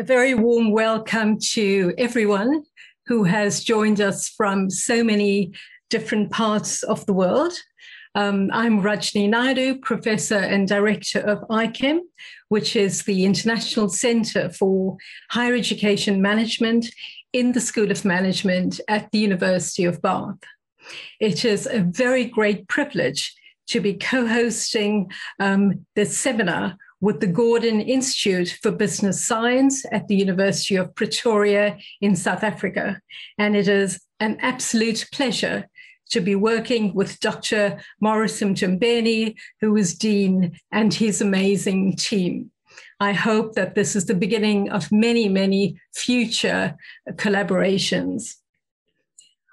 A very warm welcome to everyone who has joined us from so many different parts of the world. Um, I'm Rajni Naidoo, Professor and Director of ICHEM, which is the International Center for Higher Education Management in the School of Management at the University of Bath. It is a very great privilege to be co hosting um, this seminar with the Gordon Institute for Business Science at the University of Pretoria in South Africa. And it is an absolute pleasure to be working with Dr. Morris Mthombeni, who is Dean, and his amazing team. I hope that this is the beginning of many, many future collaborations.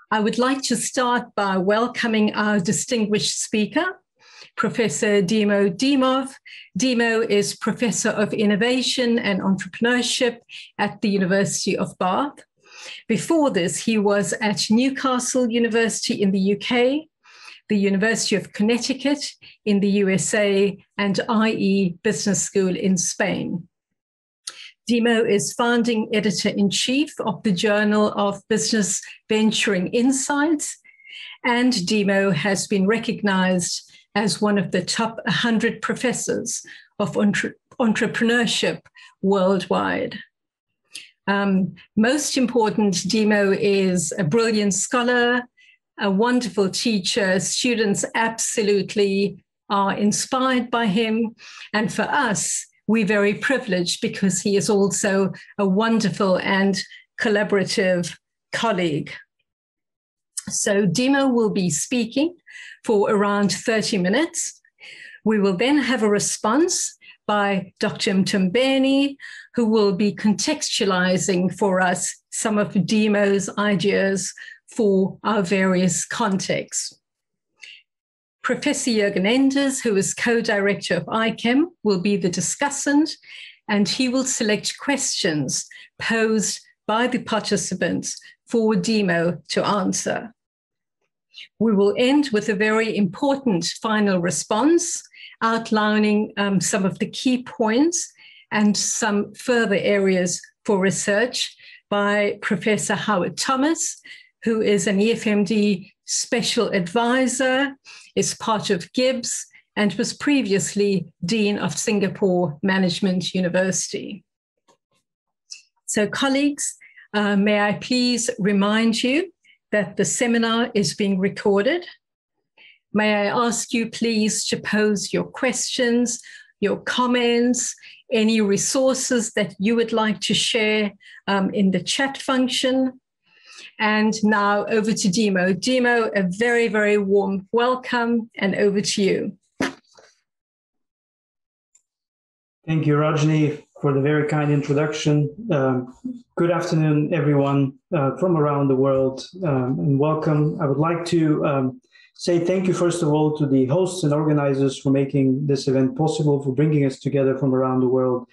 I would like to start by welcoming our distinguished speaker, Professor Dimo Dimov. Dimo is Professor of Innovation and Entrepreneurship at the University of Bath. Before this, he was at Newcastle University in the UK, the University of Connecticut in the USA, and IE Business School in Spain. Dimo is founding editor in chief of the Journal of Business Venturing Insights, and Dimo has been recognized as one of the top 100 professors of entre- entrepreneurship worldwide. Um, most important, Dimo is a brilliant scholar, a wonderful teacher. Students absolutely are inspired by him. And for us, we're very privileged because he is also a wonderful and collaborative colleague. So Dimo will be speaking for around 30 minutes. We will then have a response by Dr. Mthombeni, who will be contextualizing for us some of Dimo's ideas for our various contexts. Professor Jürgen Enders, who is co-director of ICHEM, will be the discussant, and he will select questions posed by the participants for Dimo to answer. We will end with a very important final response outlining um, some of the key points and some further areas for research by Professor Howard Thomas, who is an EFMD special advisor, is part of GIBS, and was previously Dean of Singapore Management University. So, colleagues, uh, may I please remind you that the seminar is being recorded. May I ask you, please, to pose your questions, your comments, any resources that you would like to share um, in the chat function. And now over to Dimo. Dimo, a very, very warm welcome and over to you. Thank you, Rajni, for the very kind introduction. Um, good afternoon, everyone uh, from around the world, um, and welcome. I would like to um, say thank you, first of all, to the hosts and organizers for making this event possible, for bringing us together from around the world,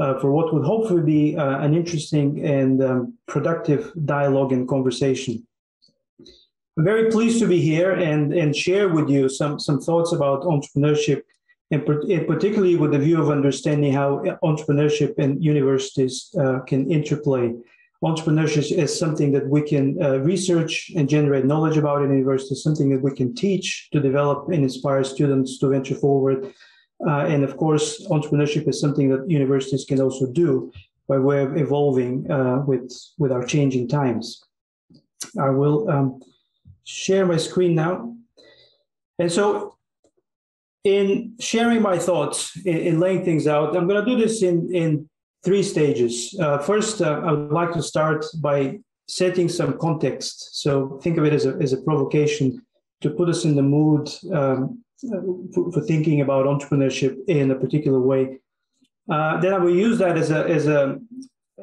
uh, for what would hopefully be uh, an interesting and um, productive dialogue and conversation. I'm very pleased to be here and, and share with you some, some thoughts about entrepreneurship and, particularly with the view of understanding how entrepreneurship and universities uh, can interplay. Entrepreneurship is something that we can uh, research and generate knowledge about in universities, something that we can teach to develop and inspire students to venture forward. Uh, and of course, entrepreneurship is something that universities can also do by way of evolving uh, with, with our changing times. I will um, share my screen now. And so in sharing my thoughts, in, in laying things out, I'm going to do this in, in three stages. Uh, first, uh, I would like to start by setting some context. So think of it as a, as a provocation to put us in the mood um, for, for, thinking about entrepreneurship in a particular way. Uh, then I will use that as a, as a,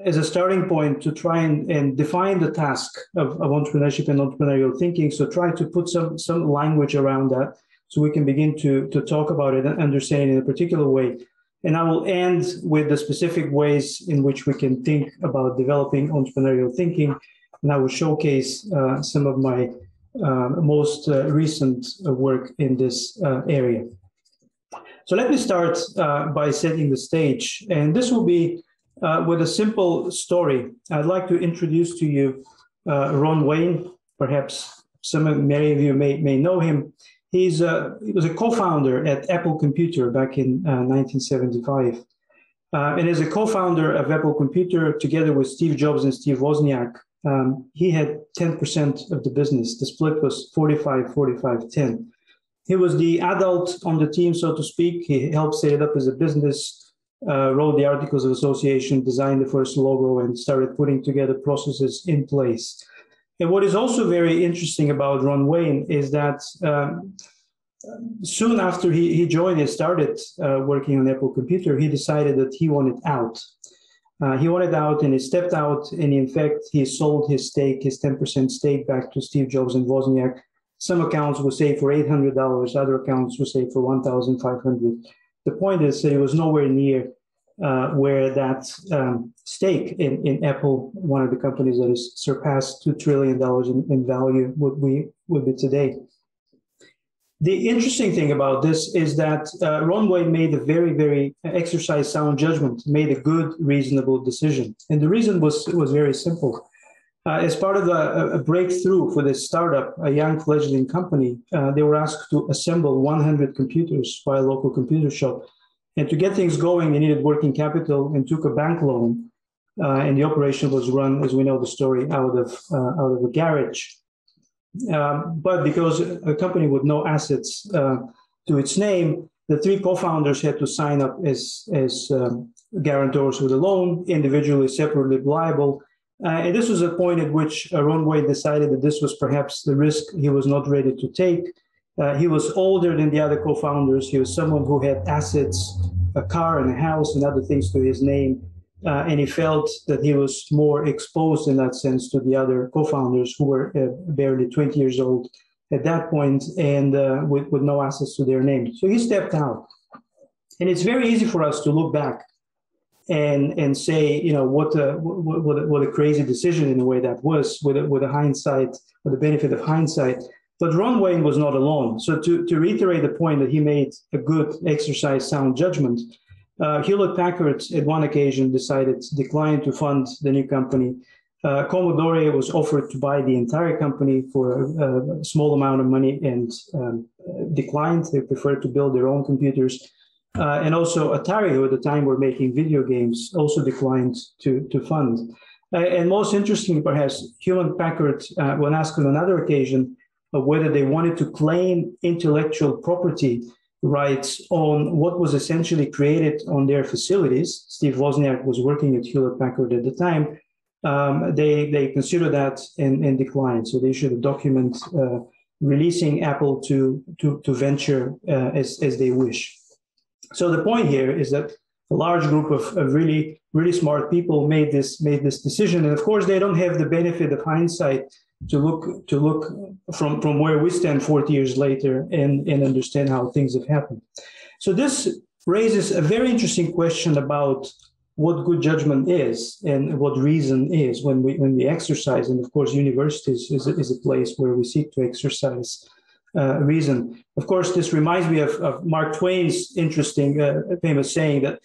as a starting point to try and, and define the task of, of entrepreneurship and entrepreneurial thinking. So try to put some, some language around that so we can begin to, to talk about it and understand it in a particular way. And I will end with the specific ways in which we can think about developing entrepreneurial thinking. And I will showcase uh, some of my uh, most uh, recent work in this uh, area. So let me start uh, by setting the stage. And this will be uh, with a simple story. I'd like to introduce to you uh, Ron Wayne. Perhaps some of many of you may, may know him. He's a, he was a co-founder at Apple Computer back in 1975. Uh, uh, and as a co-founder of Apple Computer, together with Steve Jobs and Steve Wozniak, um, he had 10% of the business. The split was 45, 45, 10. He was the adult on the team, so to speak. He helped set it up as a business, uh, wrote the Articles of Association, designed the first logo, and started putting together processes in place. And what is also very interesting about Ron Wayne is that um, soon after he, he joined and started uh, working on Apple Computer, he decided that he wanted out. Uh, he wanted out and he stepped out, and in fact, he sold his stake, his 10% stake, back to Steve Jobs and Wozniak. Some accounts were say for $800, other accounts were say for 1500 The point is that he was nowhere near uh, where that um, stake in, in Apple, one of the companies that has surpassed $2 trillion in, in value, would be, would be today. The interesting thing about this is that uh, Ron made a very, very exercise sound judgment, made a good, reasonable decision. And the reason was, was very simple. Uh, as part of a, a, breakthrough for this startup, a young fledgling company, uh, they were asked to assemble 100 computers by a local computer shop. And to get things going, they needed working capital and took a bank loan. Uh, and the operation was run, as we know the story, out of, uh, out of a garage. Um, but because a company with no assets uh, to its name, the three co-founders had to sign up as, as um, guarantors with a loan, individually, separately liable. Uh, and this was a point at which uh, Ron Wayne decided that this was perhaps the risk he was not ready to take. Uh, he was older than the other co-founders. He was someone who had assets, a car and a house and other things to his name uh, and he felt that he was more exposed in that sense to the other co-founders who were uh, barely 20 years old at that point and uh, with, with no assets to their name. So he stepped out. And it's very easy for us to look back and and say, you know, what a, what, what, a, what a crazy decision in a way that was with a, with a hindsight, with the benefit of hindsight. But Ron Wayne was not alone. So to, to reiterate the point that he made a good exercise sound judgment, uh, Hewlett Packard, at one occasion, decided to decline to fund the new company. Uh, Commodore was offered to buy the entire company for a, a small amount of money and um, declined. They preferred to build their own computers. Uh, and also Atari, who at the time were making video games, also declined to, to fund. Uh, and most interesting, perhaps, Hewlett Packard, uh, when asked on another occasion whether they wanted to claim intellectual property rights on what was essentially created on their facilities. Steve Wozniak was working at Hewlett Packard at the time. Um, they they considered that and, and declined. So they issued a document uh, releasing Apple to to, to venture uh, as as they wish. So the point here is that a large group of, of really really smart people made this made this decision, and of course they don't have the benefit of hindsight to look to look from from where we stand 40 years later and and understand how things have happened. So this raises a very interesting question about what good judgment is and what reason is when we when we exercise. And of course universities is, is a place where we seek to exercise uh, reason. Of course this reminds me of, of mark twain's interesting uh, famous saying that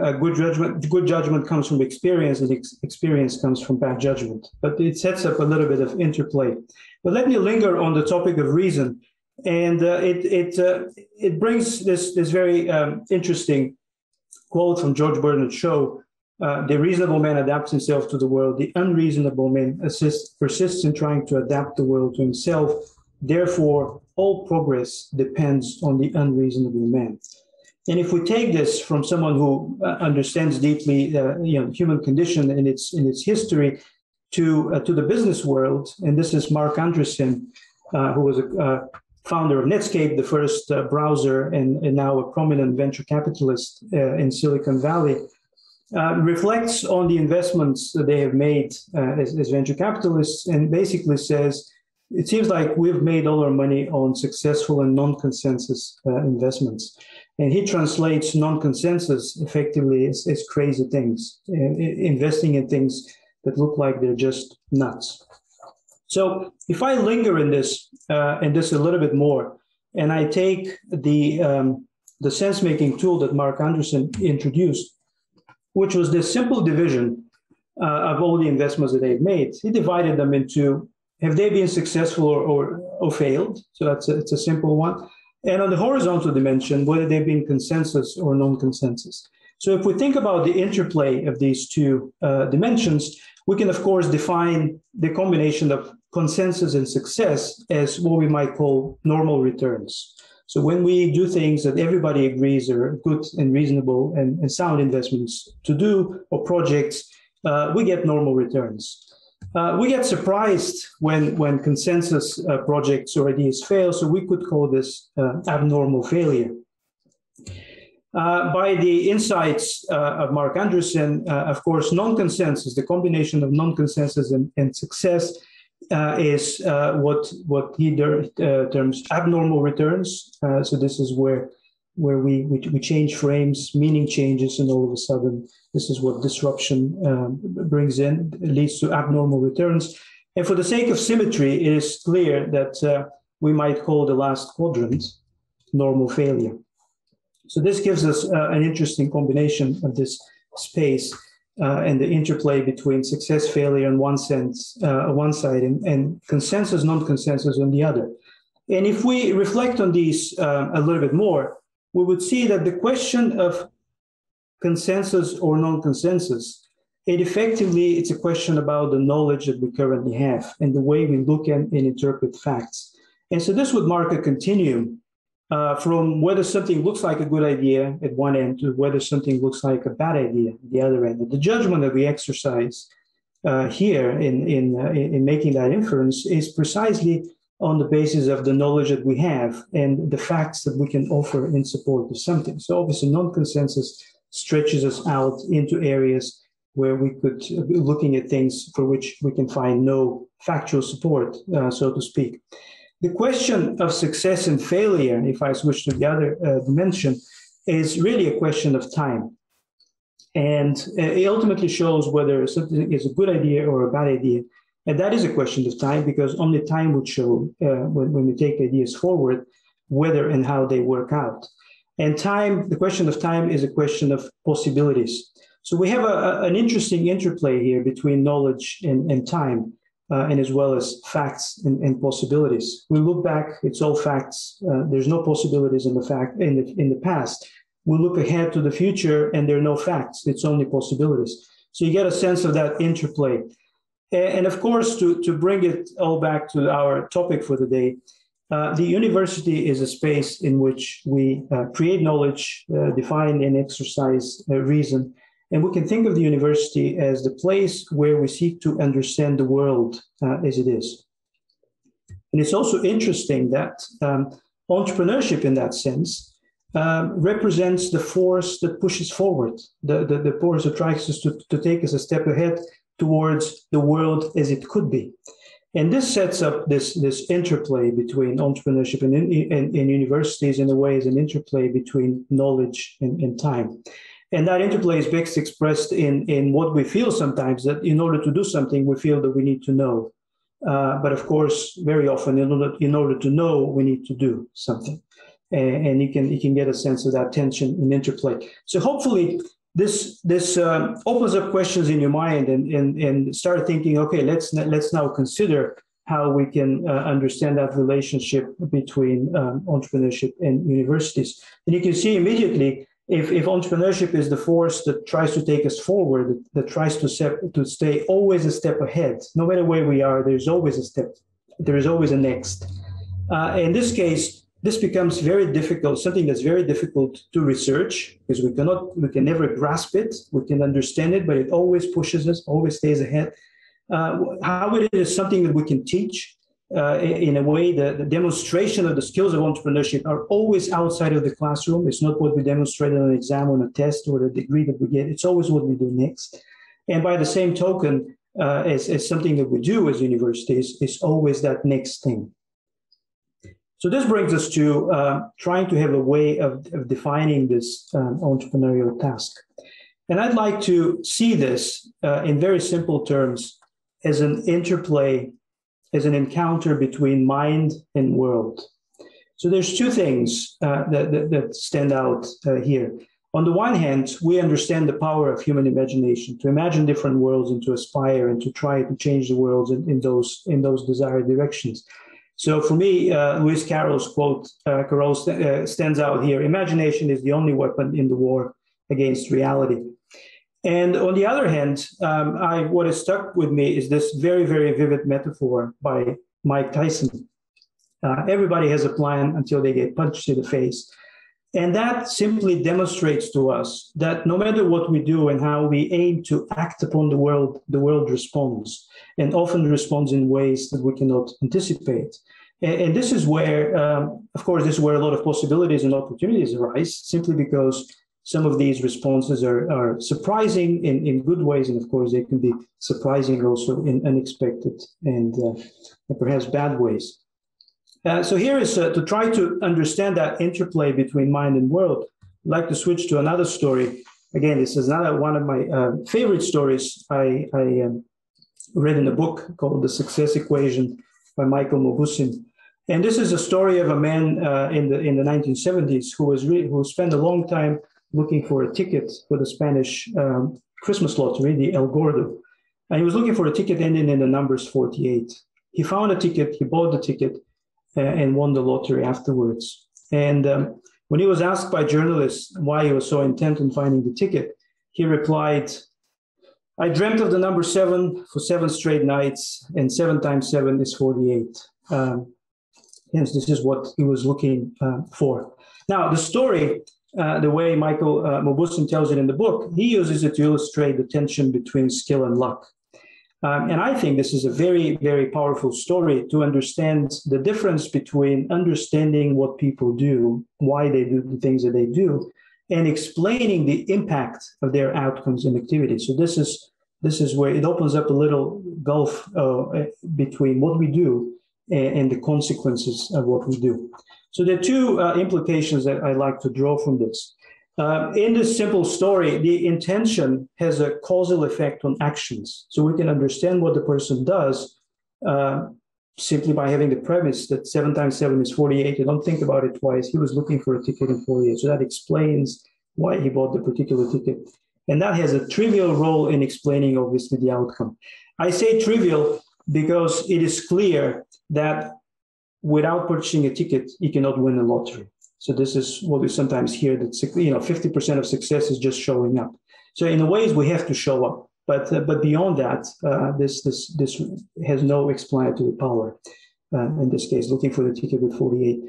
uh, good judgment good judgment comes from experience and ex- experience comes from bad judgment. But it sets up a little bit of interplay. But let me linger on the topic of reason. And uh, it it uh, it brings this this very um, interesting quote from george bernard shaw uh, the reasonable man adapts himself to the world. The unreasonable man assists, persists in trying to adapt the world to himself. Therefore all progress depends on the unreasonable man and if we take this from someone who uh, understands deeply, uh, you know, human condition and its in its history, to uh, to the business world, and this is Marc Andreessen, uh, who was a uh, founder of Netscape, the first uh, browser, and, and, now a prominent venture capitalist in Silicon Valley, reflects on the investments that they have made as, as venture capitalists, and basically says. It seems like we've made all our money on successful and non-consensus investments. And he translates non-consensus effectively as, as crazy things, uh, investing in things that look like they're just nuts. So if I linger in this uh, in this a little bit more, and I take the um, the sense-making tool that Marc Andreessen introduced, which was this simple division uh, of all the investments that they've made. He divided them into have they been successful or, or, or failed? So that's a, it's a simple one. And on the horizontal dimension, whether they've been consensus or non consensus. So if we think about the interplay of these two uh, dimensions, we can, of course, define the combination of consensus and success as what we might call normal returns. So when we do things that everybody agrees are good and reasonable and, and sound investments to do or projects, uh, we get normal returns. Uh, we get surprised when, when consensus uh, projects or ideas fail, so we could call this uh, abnormal failure. Uh, by the insights uh, of Marc Andreessen, uh, of course, non-consensus, the combination of non-consensus and, and, success is what, what he terms abnormal returns. so this is where where we, we, we change frames, meaning changes, and all of a sudden, this is what disruption um, brings in, leads to abnormal returns. And for the sake of symmetry, it is clear that uh, we might call the last quadrant normal failure. So this gives us uh, an interesting combination of this space uh, and the interplay between success failure on one sense, uh, on one side, and, and consensus non-consensus on the other. And if we reflect on these uh, a little bit more, we would see that the question of consensus or non-consensus, it effectively it's a question about the knowledge that we currently have and the way we look at and interpret facts. And so this would mark a continuum uh, from whether something looks like a good idea at one end to whether something looks like a bad idea at the other end. The judgment that we exercise uh, here in in, uh, in making that inference is precisely on the basis of the knowledge that we have and the facts that we can offer in support of something. So obviously non-consensus stretches us out into areas where we could be looking at things for which we can find no factual support, uh, so to speak. The question of success and failure, if I switch to the other uh, dimension, is really a question of time. And uh, it ultimately shows whether something is a good idea or a bad idea and that is a question of time because only time would show uh, when, when we take ideas forward whether and how they work out. And time, the question of time is a question of possibilities. So we have a, a, an interesting interplay here between knowledge and, and time, uh, and as well as facts and, and, possibilities. We look back; it's all facts. Uh, there's no possibilities in the fact in the in the past. We look ahead to the future, and there are no facts. It's only possibilities. So you get a sense of that interplay. And of course, to, to bring it all back to our topic for the day, uh, the university is a space in which we uh, create knowledge, uh, define and exercise uh, reason. And we can think of the university as the place where we seek to understand the world uh, as it is. And it's also interesting that um, entrepreneurship, in that sense, um, represents the force that pushes forward, the, the, the force that tries us to, to take us a step ahead towards the world as it could be. And this sets up this, this interplay between entrepreneurship and, and, and universities in a way as an interplay between knowledge and, and time. And that interplay is best expressed in, in what we feel sometimes that in order to do something, we feel that we need to know. Uh, but of course, very often, in order, in order to know, we need to do something. And, and you can you can get a sense of that tension and interplay. So hopefully, this this uh, opens up questions in your mind and, and and start thinking okay let's let's now consider how we can uh, understand that relationship between um, entrepreneurship and universities. And you can see immediately if, if entrepreneurship is the force that tries to take us forward that tries to step to stay always a step ahead no matter where we are there's always a step there is always a next. Uh, in this case this becomes very difficult, something that's very difficult to research because we cannot, we can never grasp it. We can understand it, but it always pushes us, always stays ahead. Uh, how it is something that we can teach uh, in a way that the demonstration of the skills of entrepreneurship are always outside of the classroom. It's not what we demonstrate on an exam, on a test, or the degree that we get. It's always what we do next. And by the same token, uh, as, as something that we do as universities, is always that next thing. So this brings us to uh, trying to have a way of, of defining this um, entrepreneurial task. And I'd like to see this uh, in very simple terms as an interplay, as an encounter between mind and world. So there's two things uh, that, that, that, stand out uh, here. on the one hand, we understand the power of human imagination to imagine different worlds and to aspire and to try to change the world in, in those in those desired directions. So for me, uh, Lewis Carroll's quote, uh, Carroll st- uh, stands out here. Imagination is the only weapon in the war against reality. And on the other hand, um, I, what has stuck with me is this very, very vivid metaphor by Mike Tyson. Uh, everybody has a plan until they get punched in the face. And that simply demonstrates to us that no matter what we do and how we aim to act upon the world, the world responds, and often responds in ways that we cannot anticipate. And, and this is where, um, of course, this is where a lot of possibilities and opportunities arise, simply because some of these responses are, are surprising in, in good ways, and of course, they can be surprising also in unexpected and, uh, and perhaps bad ways. Uh, so here is uh, to try to understand that interplay between mind and world. I'd like to switch to another story. Again, this is another one of my uh, favorite stories I, I um, read in a book called The Success Equation by Michael Mauboussin. And this is a story of a man uh, in the in the 1970s who was re- who spent a long time looking for a ticket for the Spanish um, Christmas lottery, the El Gordo. And he was looking for a ticket ending in the numbers 48. He found a ticket, he bought the ticket, and won the lottery afterwards. And um, when he was asked by journalists why he was so intent on finding the ticket, he replied, I dreamt of the number seven for seven straight nights, and seven times seven is 48. Um, hence, this is what he was looking uh, for. Now, the story uh, the way Michael uh, Mauboussin tells it in the book, he uses it to illustrate the tension between skill and luck. Um, and I think this is a very, very powerful story to understand the difference between understanding what people do, why they do the things that they do, and explaining the impact of their outcomes and activities. So this is this is where it opens up a little gulf uh, between what we do and, and the consequences of what we do. So there are two uh, implications that I like to draw from this. Uh, in this simple story, the intention has a causal effect on actions. So we can understand what the person does uh, simply by having the premise that seven times seven is 48. You don't think about it twice. He was looking for a ticket in 48. So that explains why he bought the particular ticket. And that has a trivial role in explaining, obviously, the outcome. I say trivial because it is clear that without purchasing a ticket, you cannot win a lottery. So this is what we sometimes hear that you know 50% of success is just showing up. So in a ways, we have to show up, but uh, but beyond that, uh, this this this has no explanatory power. Uh, in this case, looking for the ticket with 48.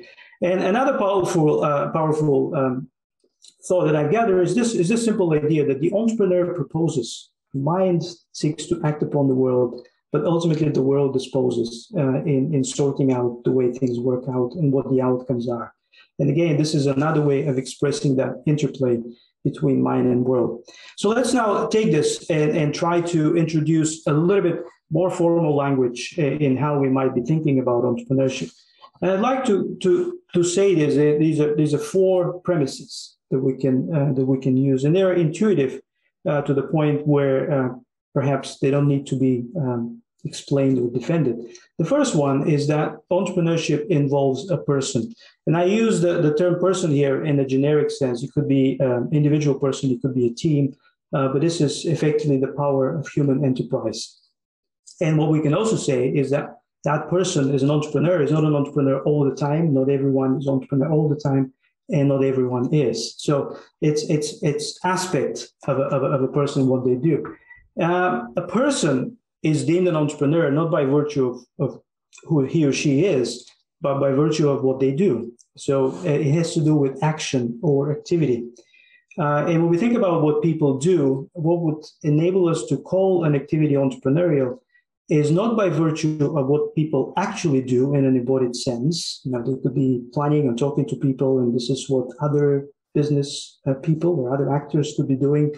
And another powerful uh, powerful um, thought that I gather is this is this simple idea that the entrepreneur proposes, mind seeks to act upon the world but ultimately the world disposes uh, in, in sorting out the way things work out and what the outcomes are. And again, this is another way of expressing that interplay between mind and world. So let's now take this and, and try to introduce a little bit more formal language in how we might be thinking about entrepreneurship. And I'd like to, to, to say this, uh, these are, these are four premises that we can, uh, that we can use, and they're intuitive uh, to the point where uh, perhaps they don't need to be um, explained or defended. The first one is that entrepreneurship involves a person. And I use the, the term person here in a generic sense. It could be an individual person, it could be a team, uh, but this is effectively the power of human enterprise. And what we can also say is that that person is an entrepreneur, is not an entrepreneur all the time. Not everyone is an entrepreneur all the time, and not everyone is. So it's it's it's aspect of a, of a, of a person what they do. Uh, a person is deemed an entrepreneur not by virtue of, of who he or she is, but by virtue of what they do. So uh, it has to do with action or activity. Uh, and when we think about what people do, what would enable us to call an activity entrepreneurial is not by virtue of what people actually do in an embodied sense. Know, they could be planning and talking to people, and this is what other business uh, people or other actors could be doing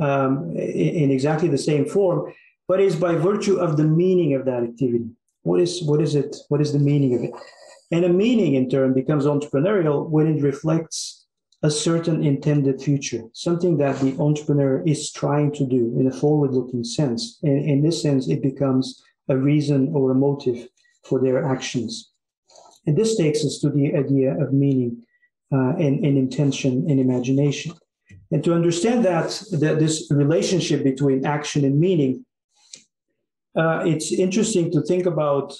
um, in exactly the same form but it's by virtue of the meaning of that activity. What is what is it? What is the meaning of it? And a meaning in turn becomes entrepreneurial when it reflects a certain intended future, something that the entrepreneur is trying to do in a forward-looking sense. And in this sense, it becomes a reason or a motive for their actions. And this takes us to the idea of meaning uh, and, and intention and imagination. And to understand that, that this relationship between action and meaning, uh, it's interesting to think about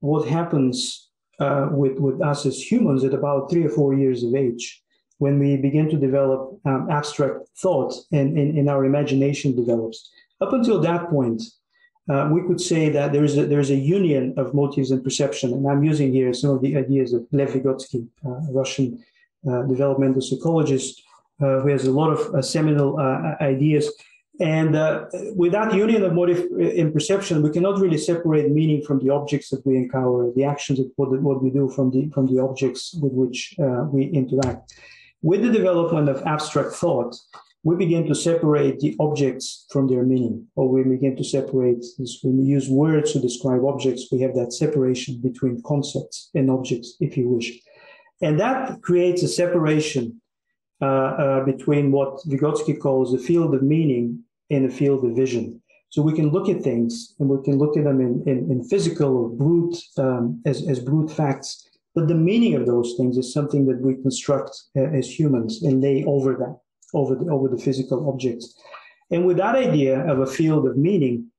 what happens uh, with, with us as humans at about three or four years of age when we begin to develop um, abstract thought and, and, and, our imagination develops. Up until that point, uh, we could say that there is a, there is a union of motives and perception. And I'm using here some of the ideas of Lev Vygotsky, uh, Russian uh, developmental psychologist, uh, who has a lot of seminal ideas. And with that union of motive and perception, we cannot really separate meaning from the objects that we encounter, the actions of what, what we do from the, from the objects with which we interact. With the development of abstract thought, we begin to separate the objects from their meaning, or we begin to separate, when we use words to describe objects, we have that separation between concepts and objects, if you wish. And that creates a separation uh, uh, between what Vygotsky calls the field of meaning and the field of vision. So we can look at things and we can look at them in, in, in physical or brute, um, as, as brute facts. But the meaning of those things is something that we construct uh, as humans and lay over that over the, over the physical objects. And with that idea of a field of meaning,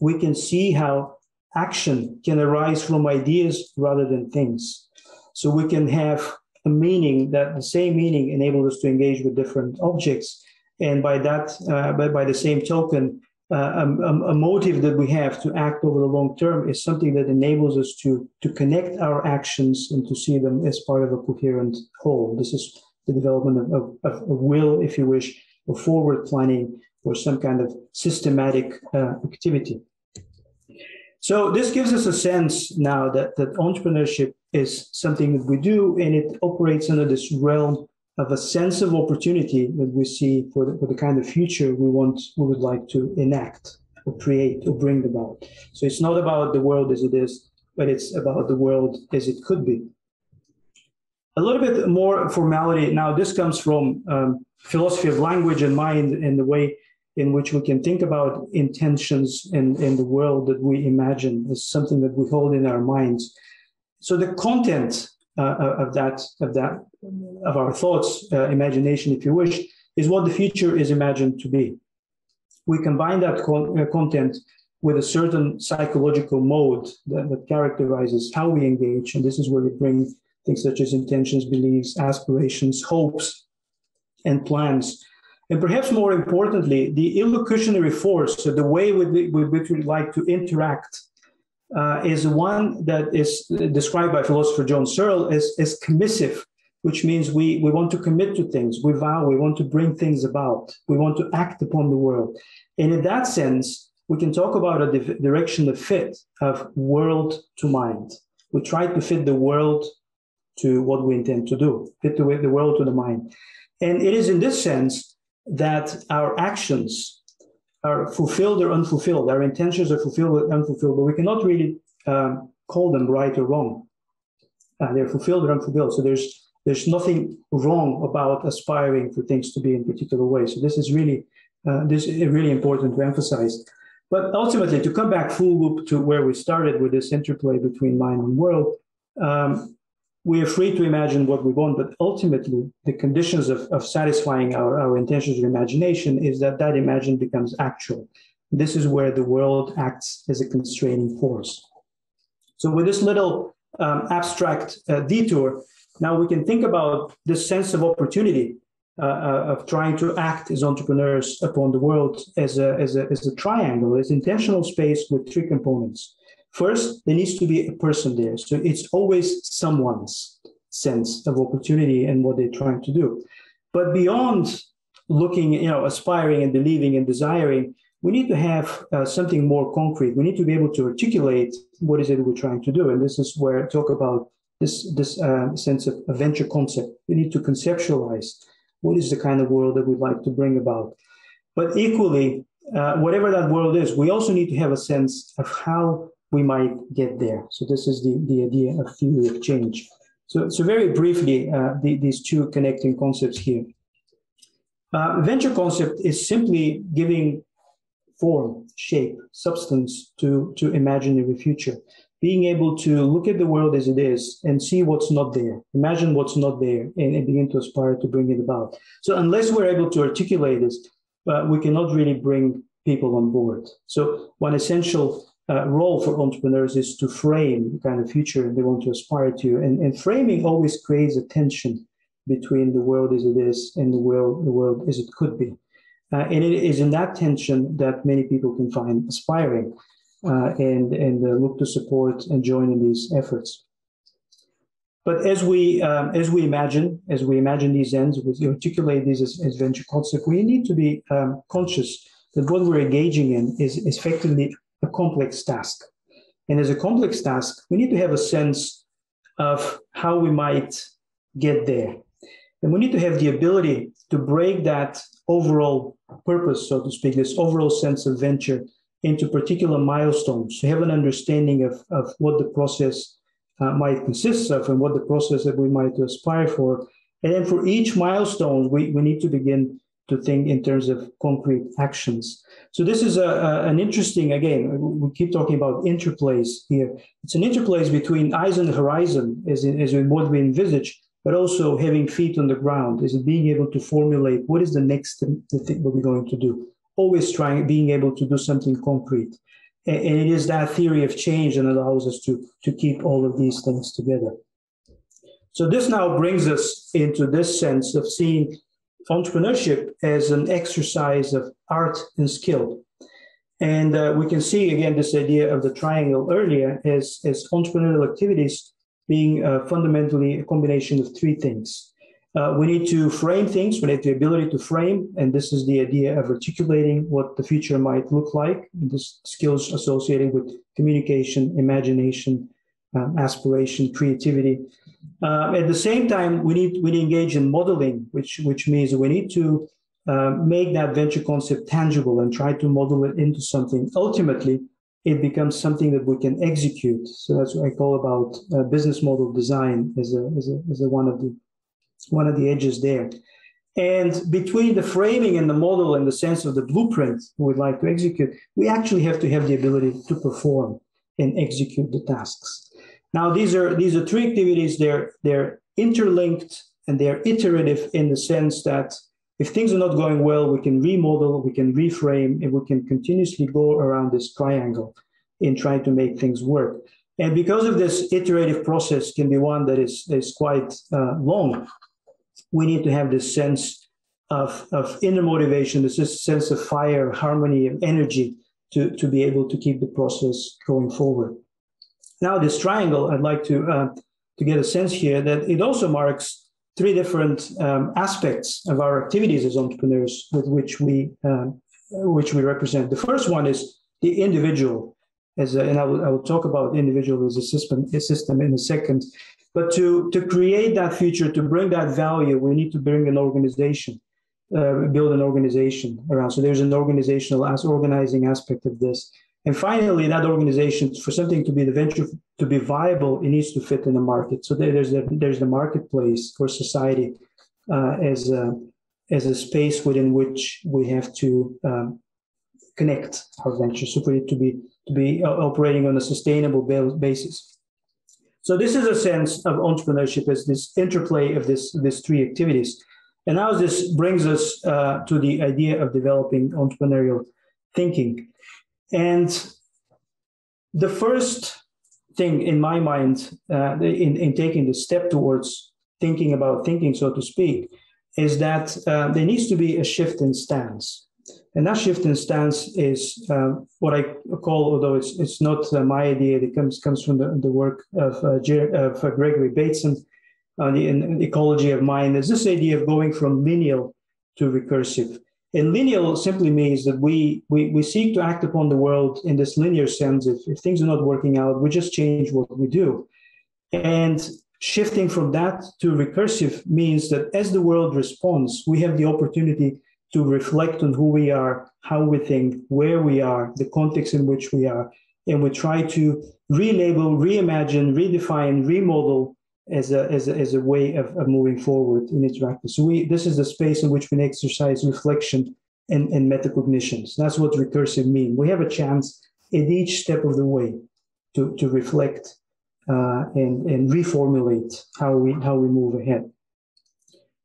we can see how action can arise from ideas rather than things. So we can have a meaning that the same meaning enables us to engage with different objects. And by that, uh, by, by the same token, uh, a, a, motive that we have to act over the long term is something that enables us to, to connect our actions and to see them as part of a coherent whole. This is the development of, of, of will, if you wish, or forward planning or some kind of systematic uh, activity. So this gives us a sense now that, that entrepreneurship is something that we do and it operates under this realm of a sense of opportunity that we see for the, for the kind of future we want, we would like to enact or create or bring about. So it's not about the world as it is, but it's about the world as it could be a little bit more formality. Now, this comes from um, philosophy of language and mind and the way in which we can think about intentions in, in the world that we imagine is something that we hold in our minds. So the content of that of that of our thoughts, uh, imagination, if you wish, is what the future is imagined to be. We combine that con- uh, content with a certain psychological mode that, that characterizes how we engage, and this is where we bring things such as intentions, beliefs, aspirations, hopes, and plans. And perhaps more importantly, the illocutionary force, so the way with which we like to interact, uh, is one that is described by philosopher John Searle as, as commissive, which means we, we want to commit to things, we vow, we want to bring things about, we want to act upon the world. And in that sense, we can talk about a direction of fit of world to mind. We try to fit the world to what we intend to do, fit the, the world to the mind. And it is in this sense that our actions are fulfilled or unfulfilled. Our intentions are fulfilled or unfulfilled, but we cannot really um, call them right or wrong. Uh, they're fulfilled or unfulfilled. So there's there's nothing wrong about aspiring for things to be in particular way. So this is really uh, this is really important to emphasize. But ultimately, to come back full loop to where we started with this interplay between mind and world, um, we are free to imagine what we want, but ultimately the conditions of, of satisfying our, our intentions or imagination is that that imagine becomes actual. This is where the world acts as a constraining force. So with this little um, abstract uh, detour, now we can think about this sense of opportunity uh, uh, of trying to act as entrepreneurs upon the world as a, as a, as a triangle, as intentional space with three components. First, there needs to be a person there. So it's always someone's sense of opportunity and what they're trying to do. But beyond looking, you know, aspiring and believing and desiring, we need to have uh, something more concrete. We need to be able to articulate what is it we're trying to do. And this is where I talk about this, this uh, sense of a venture concept. We need to conceptualize what is the kind of world that we'd like to bring about. But equally, uh, whatever that world is, we also need to have a sense of how we might get there. So this is the, the idea of theory of change. So, so very briefly, uh, the, these two connecting concepts here. Uh, venture concept is simply giving form, shape, substance to, to imaginary future. being able to look at the world as it is and see what's not there, imagine what's not there, and, and begin to aspire to bring it about. So, unless we're able to articulate this, uh, we cannot really bring people on board. So, one essential uh, role for entrepreneurs is to frame the kind of future they want to aspire to. And, and framing always creates a tension between the world as it is and the world, the world as it could be. Uh, and it is in that tension that many people can find aspiring uh, and, and uh, look to support and join in these efforts. But as we um, as we imagine as we imagine these ends, we articulate these as, as venture concept. We need to be um, conscious that what we're engaging in is, is effectively a complex task, and as a complex task, we need to have a sense of how we might get there, and we need to have the ability to break that overall purpose, so to speak, this overall sense of venture into particular milestones. To have an understanding of, of what the process uh, might consist of and what the process that we might aspire for. And then for each milestone, we, we need to begin to think in terms of concrete actions. So this is a, a, an interesting, again, we keep talking about interplays here. It's an interplays between eyes on the horizon as, in, as in what we envisage, but also having feet on the ground, is it being able to formulate what is the next thing that we're going to do always trying, being able to do something concrete. And, and it is that theory of change that allows us to, to keep all of these things together. So this now brings us into this sense of seeing entrepreneurship as an exercise of art and skill. And uh, we can see again this idea of the triangle earlier as, as entrepreneurial activities being uh, fundamentally a combination of three things uh, we need to frame things. We need the ability to frame, and this is the idea of articulating what the future might look like. This skills associated with communication, imagination, um, aspiration, creativity. Uh, at the same time, we need we need engage in modeling, which which means we need to uh, make that venture concept tangible and try to model it into something. Ultimately, it becomes something that we can execute. So that's what I call about uh, business model design as a, as a, as a one of the one of the edges there. And between the framing and the model and the sense of the blueprint we'd like to execute, we actually have to have the ability to perform and execute the tasks. Now, these are these are three activities. They're they're interlinked and they're iterative in the sense that if things are not going well, we can remodel, we can reframe, and we can continuously go around this triangle in trying to make things work. And because of this iterative process can be one that is, is quite uh, long, we need to have this sense of, of inner motivation, this is sense of fire, harmony, and energy to, to be able to keep the process going forward. Now, this triangle, I'd like to, uh, to get a sense here that it also marks three different um, aspects of our activities as entrepreneurs with which we, um, which we represent. The first one is the individual as a, and I will, I will talk about individual as a system, a system in a second. But to, to create that future, to bring that value, we need to bring an organization, uh, build an organization around. So there's an organizational as organizing aspect of this. And finally, that organization, for something to be the venture to be viable, it needs to fit in the market. So there's a, there's the marketplace for society uh, as a, as a space within which we have to um, connect our venture. So for it to be to be uh, operating on a sustainable basis. So this is a sense of entrepreneurship as this interplay of this these three activities. And now this brings us uh, to the idea of developing entrepreneurial thinking. And the first thing in my mind uh, in, in taking the step towards thinking about thinking, so to speak, is that uh, there needs to be a shift in stance. And that shift in stance is uh, what I call, although it's it's not uh, my idea, it comes comes from the, the work of, uh, of uh, Gregory Bateson on the, ecology of mind. Is this idea of going from lineal to recursive. And lineal simply means that we, we, we seek to act upon the world in this linear sense. If, if things are not working out, we just change what we do. And shifting from that to recursive means that as the world responds, we have the opportunity to reflect on who we are, how we think, where we are, the context in which we are, and we try to relabel, reimagine, redefine, remodel as a, as a, as a way of, of moving forward in interactive. So we, this is the space in which we exercise reflection and, and metacognitions. That's what recursive mean. We have a chance at each step of the way to, to reflect uh, and, and reformulate how we, how we move ahead.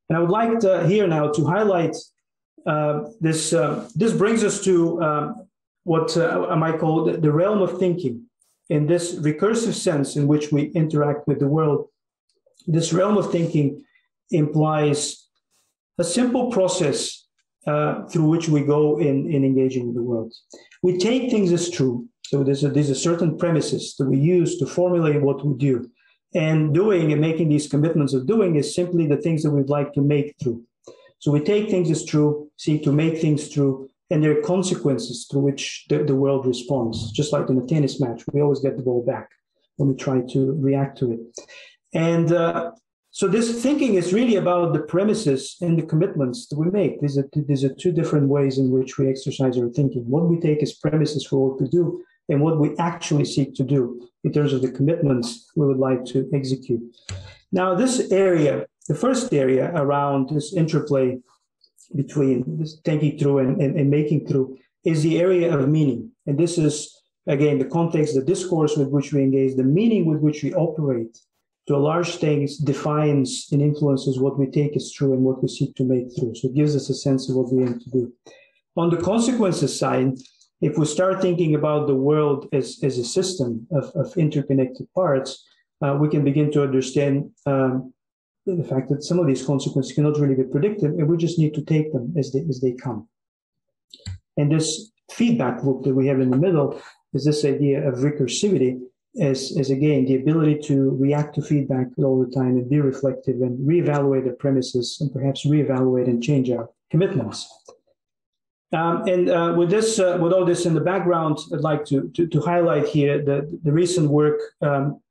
And I would like to, here now to highlight uh, this. Uh, this brings us to um, what uh, I might call the realm of thinking. In this recursive sense in which we interact with the world, this realm of thinking implies a simple process uh, through which we go in, in engaging with the world. We take things as true. So there's a, certain premises that we use to formulate what we do. And doing and making these commitments of doing is simply the things that we'd like to make true. So we take things as true, seek to make things true, and there are consequences to which the, the world responds. Just like in a tennis match, we always get the ball back when we try to react to it. And uh, so this thinking is really about the premises and the commitments that we make. These are, these are two different ways in which we exercise our thinking. What we take as premises for what we do, and what we actually seek to do in terms of the commitments we would like to execute. Now, this area, the first area around this interplay between this thinking through and, and, and making through, is the area of meaning. And this is, again, the context, the discourse with which we engage, the meaning with which we operate to a large extent defines and influences what we take as true and what we seek to make true. So it gives us a sense of what we aim to do. On the consequences side, if we start thinking about the world as, as a system of, of interconnected parts, uh, we can begin to understand um, the fact that some of these consequences cannot really be predicted, and we just need to take them as they, as they come. And this feedback loop that we have in the middle is this idea of recursivity, as, again, the ability to react to feedback all the time and be reflective and reevaluate the premises and perhaps reevaluate and change our commitments. Um, and uh, with this, uh, with all this in the background, I'd like to, to, to highlight here the, the recent work um,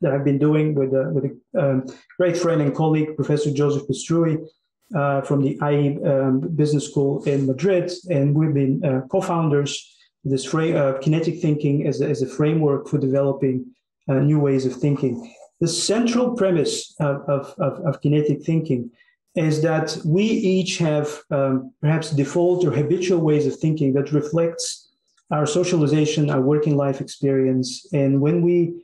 that I've been doing with, uh, with a um, great friend and colleague, Professor Joseph Pistrui, uh, from the IE um, Business School in Madrid. And we've been uh, co-founders this frame uh, kinetic thinking as a, as a framework for developing uh, new ways of thinking. The central premise of, of, of, of kinetic thinking is that we each have um, perhaps default or habitual ways of thinking that reflects our socialization, our working life experience. And when we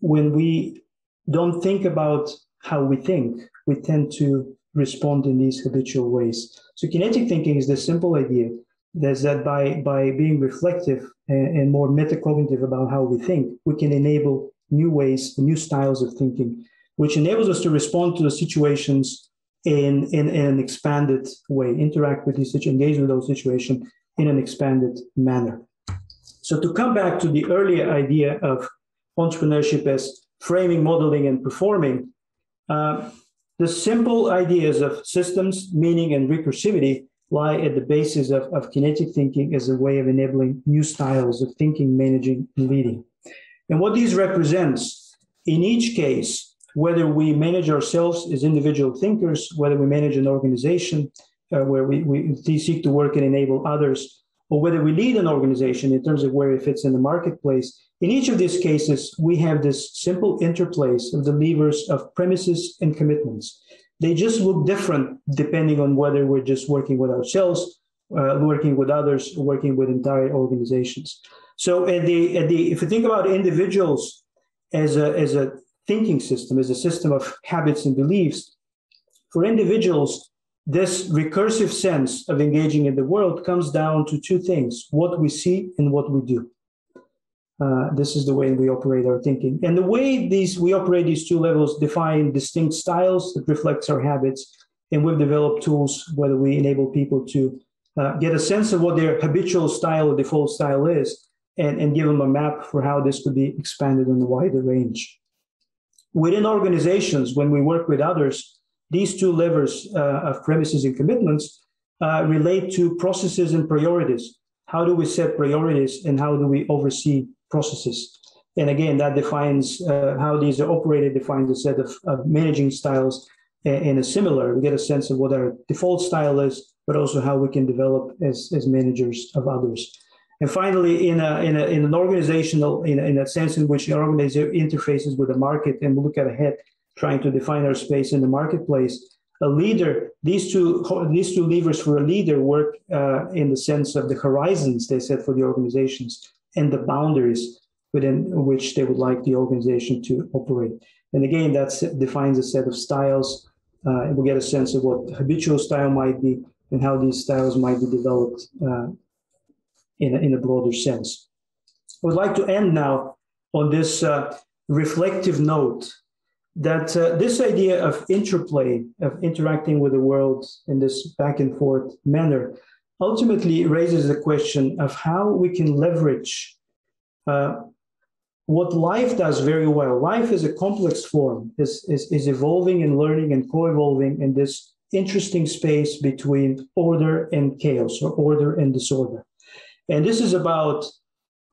when we don't think about how we think, we tend to respond in these habitual ways. So kinetic thinking is the simple idea that's that by, by being reflective and, and more metacognitive about how we think, we can enable new ways, new styles of thinking, which enables us to respond to the situations in, in, in an expanded way, interact with these, situations, engage with those situations in an expanded manner. So to come back to the earlier idea of entrepreneurship as framing, modeling, and performing, uh, the simple ideas of systems, meaning, and recursivity lie at the basis of, of kinetic thinking as a way of enabling new styles of thinking, managing, and leading. And what these represents, in each case, whether we manage ourselves as individual thinkers, whether we manage an organization uh, where we, we seek to work and enable others, or whether we lead an organization in terms of where it fits in the marketplace, in each of these cases, we have this simple interplace of the levers of premises and commitments. They just look different depending on whether we're just working with ourselves, uh, working with others, working with entire organizations. So at the, at the, if you think about individuals as a, as a thinking system, as a system of habits and beliefs, for individuals, this recursive sense of engaging in the world comes down to two things what we see and what we do. Uh, this is the way we operate our thinking. And the way these we operate these two levels define distinct styles that reflects our habits. And we've developed tools whether we enable people to uh, get a sense of what their habitual style or default style is and, and give them a map for how this could be expanded in a wider range. Within organizations, when we work with others, these two levers uh, of premises and commitments uh, relate to processes and priorities. How do we set priorities and how do we oversee processes. And again, that defines uh, how these are operated, defines a set of, of managing styles in a similar, we get a sense of what our default style is, but also how we can develop as, as managers of others. And finally, in, a, in, a, in an organizational, in a, in a sense in which the organization interfaces with the market and we look at ahead, trying to define our space in the marketplace, a leader, these two, these two levers for a leader work uh, in the sense of the horizons they set for the organizations and the boundaries within which they would like the organization to operate. And again, that defines a set of styles. Uh, we'll get a sense of what habitual style might be and how these styles might be developed uh, in, a, in a broader sense. I would like to end now on this uh, reflective note that uh, this idea of interplay, of interacting with the world in this back and forth manner, ultimately raises the question of how we can leverage uh, what life does very well. Life is a complex form, is, is, is evolving and learning and co-evolving in this interesting space between order and chaos or order and disorder. And this is about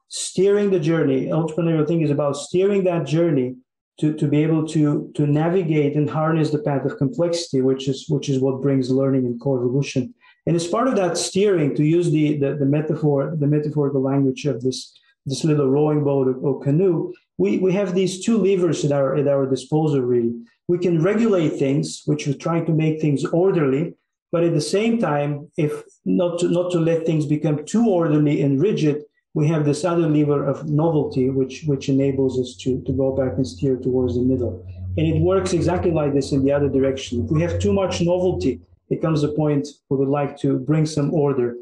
steering the journey. Entrepreneurial thing is about steering that journey to, to be able to, to navigate and harness the path of complexity, which is which is what brings learning and co-evolution. And as part of that steering, to use the, the, the metaphor, the metaphorical language of this this little rowing boat or, or, canoe, we, we have these two levers at our at our disposal really. We can regulate things, which is trying to make things orderly, but at the same time, if not to not to let things become too orderly and rigid, we have this other lever of novelty, which which enables us to, to go back and steer towards the middle. And it works exactly like this in the other direction. If we have too much novelty, it comes a point we like to bring some order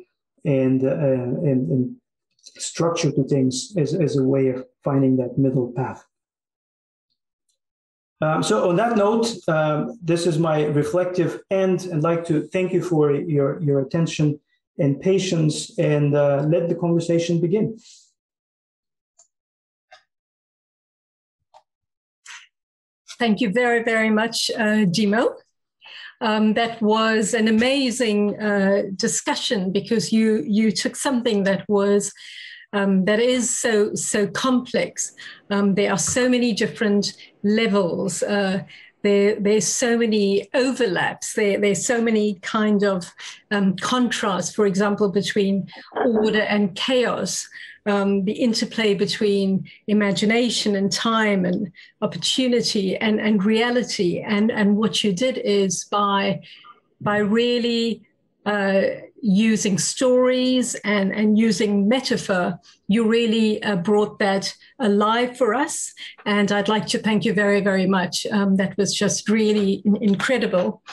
and, uh, and, and structure to things as, as a way of finding that middle path. Um, so on that note, um, this is my reflective end. I'd like to thank you for your, your attention and patience and uh, let the conversation begin. Thank you very, very much, uh. Um, that was an amazing uh, discussion because you you took something that was um, that is so so complex. Um, there are so many different levels. Uh, there, there's so many overlaps. There, there's so many kind of um, contrasts, for example, between order and chaos. Um, the interplay between imagination and time and opportunity and, and reality. And, and what you did is by, by really uh, using stories and, and using metaphor, you really uh, brought that alive for us. And I'd like to thank you very, very much. Um, that was just really incredible.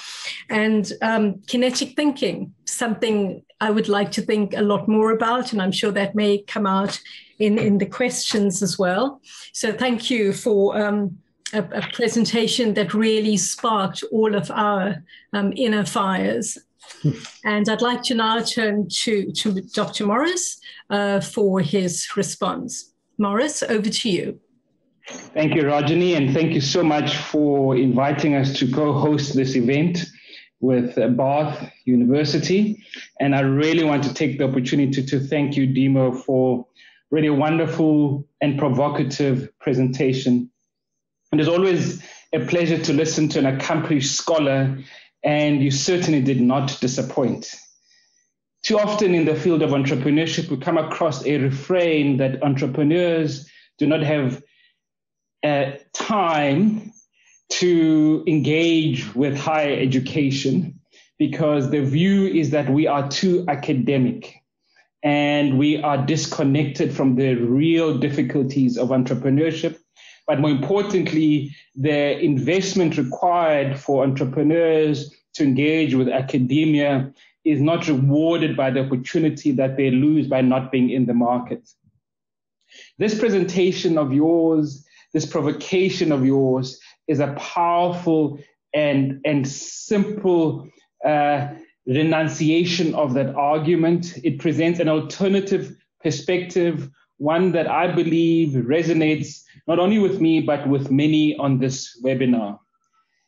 And um, kinetic thinking, something I would like to think a lot more about, and I'm sure that may come out in, in the questions as well. So thank you for. Um, a, a, presentation that really sparked all of our um, inner fires and I'd like to now turn to, to Dr. Morris uh, for his response. Morris, over to you. Thank you, Rajani, and thank you so much for inviting us to co-host this event with Bath University. And I really want to take the opportunity to thank you, Dimo, for really a wonderful and provocative presentation. And it's always a pleasure to listen to an accomplished scholar and you certainly did not disappoint. Too often in the field of entrepreneurship, we come across a refrain that entrepreneurs do not have uh, time to engage with higher education because the view is that we are too academic and we are disconnected from the real difficulties of entrepreneurship but more importantly, the investment required for entrepreneurs to engage with academia is not rewarded by the opportunity that they lose by not being in the market. This presentation of yours, this provocation of yours, is a powerful and, and simple uh, renunciation of that argument. It presents an alternative perspective, one that I believe resonates not only with me, but with many on this webinar.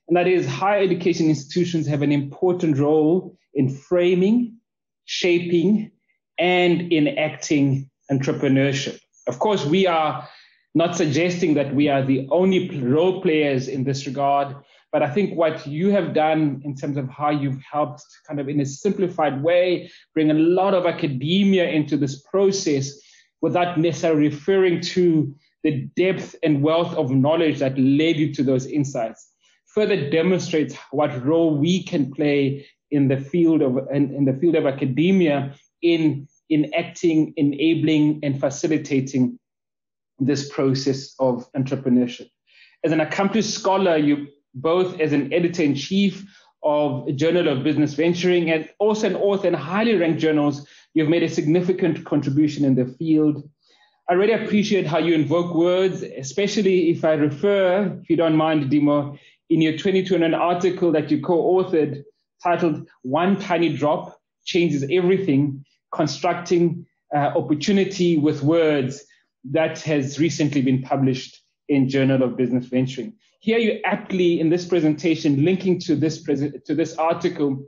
And that is higher education institutions have an important role in framing, shaping, and enacting entrepreneurship. Of course, we are not suggesting that we are the only role players in this regard, but I think what you have done in terms of how you've helped kind of in a simplified way bring a lot of academia into this process without necessarily referring to the depth and wealth of knowledge that led you to those insights further demonstrates what role we can play in the field of in, in the field of academia in in acting, enabling, and facilitating this process of entrepreneurship. As an accomplished scholar, you both as an editor in chief of Journal of Business Venturing and also an author in highly ranked journals, you've made a significant contribution in the field. I really appreciate how you invoke words, especially if I refer, if you don't mind, Dimo, in your 2021 article that you co-authored titled One Tiny Drop Changes Everything, Constructing uh, Opportunity with Words that has recently been published in Journal of Business Venturing. Here you aptly, in this presentation, linking to this, to this article,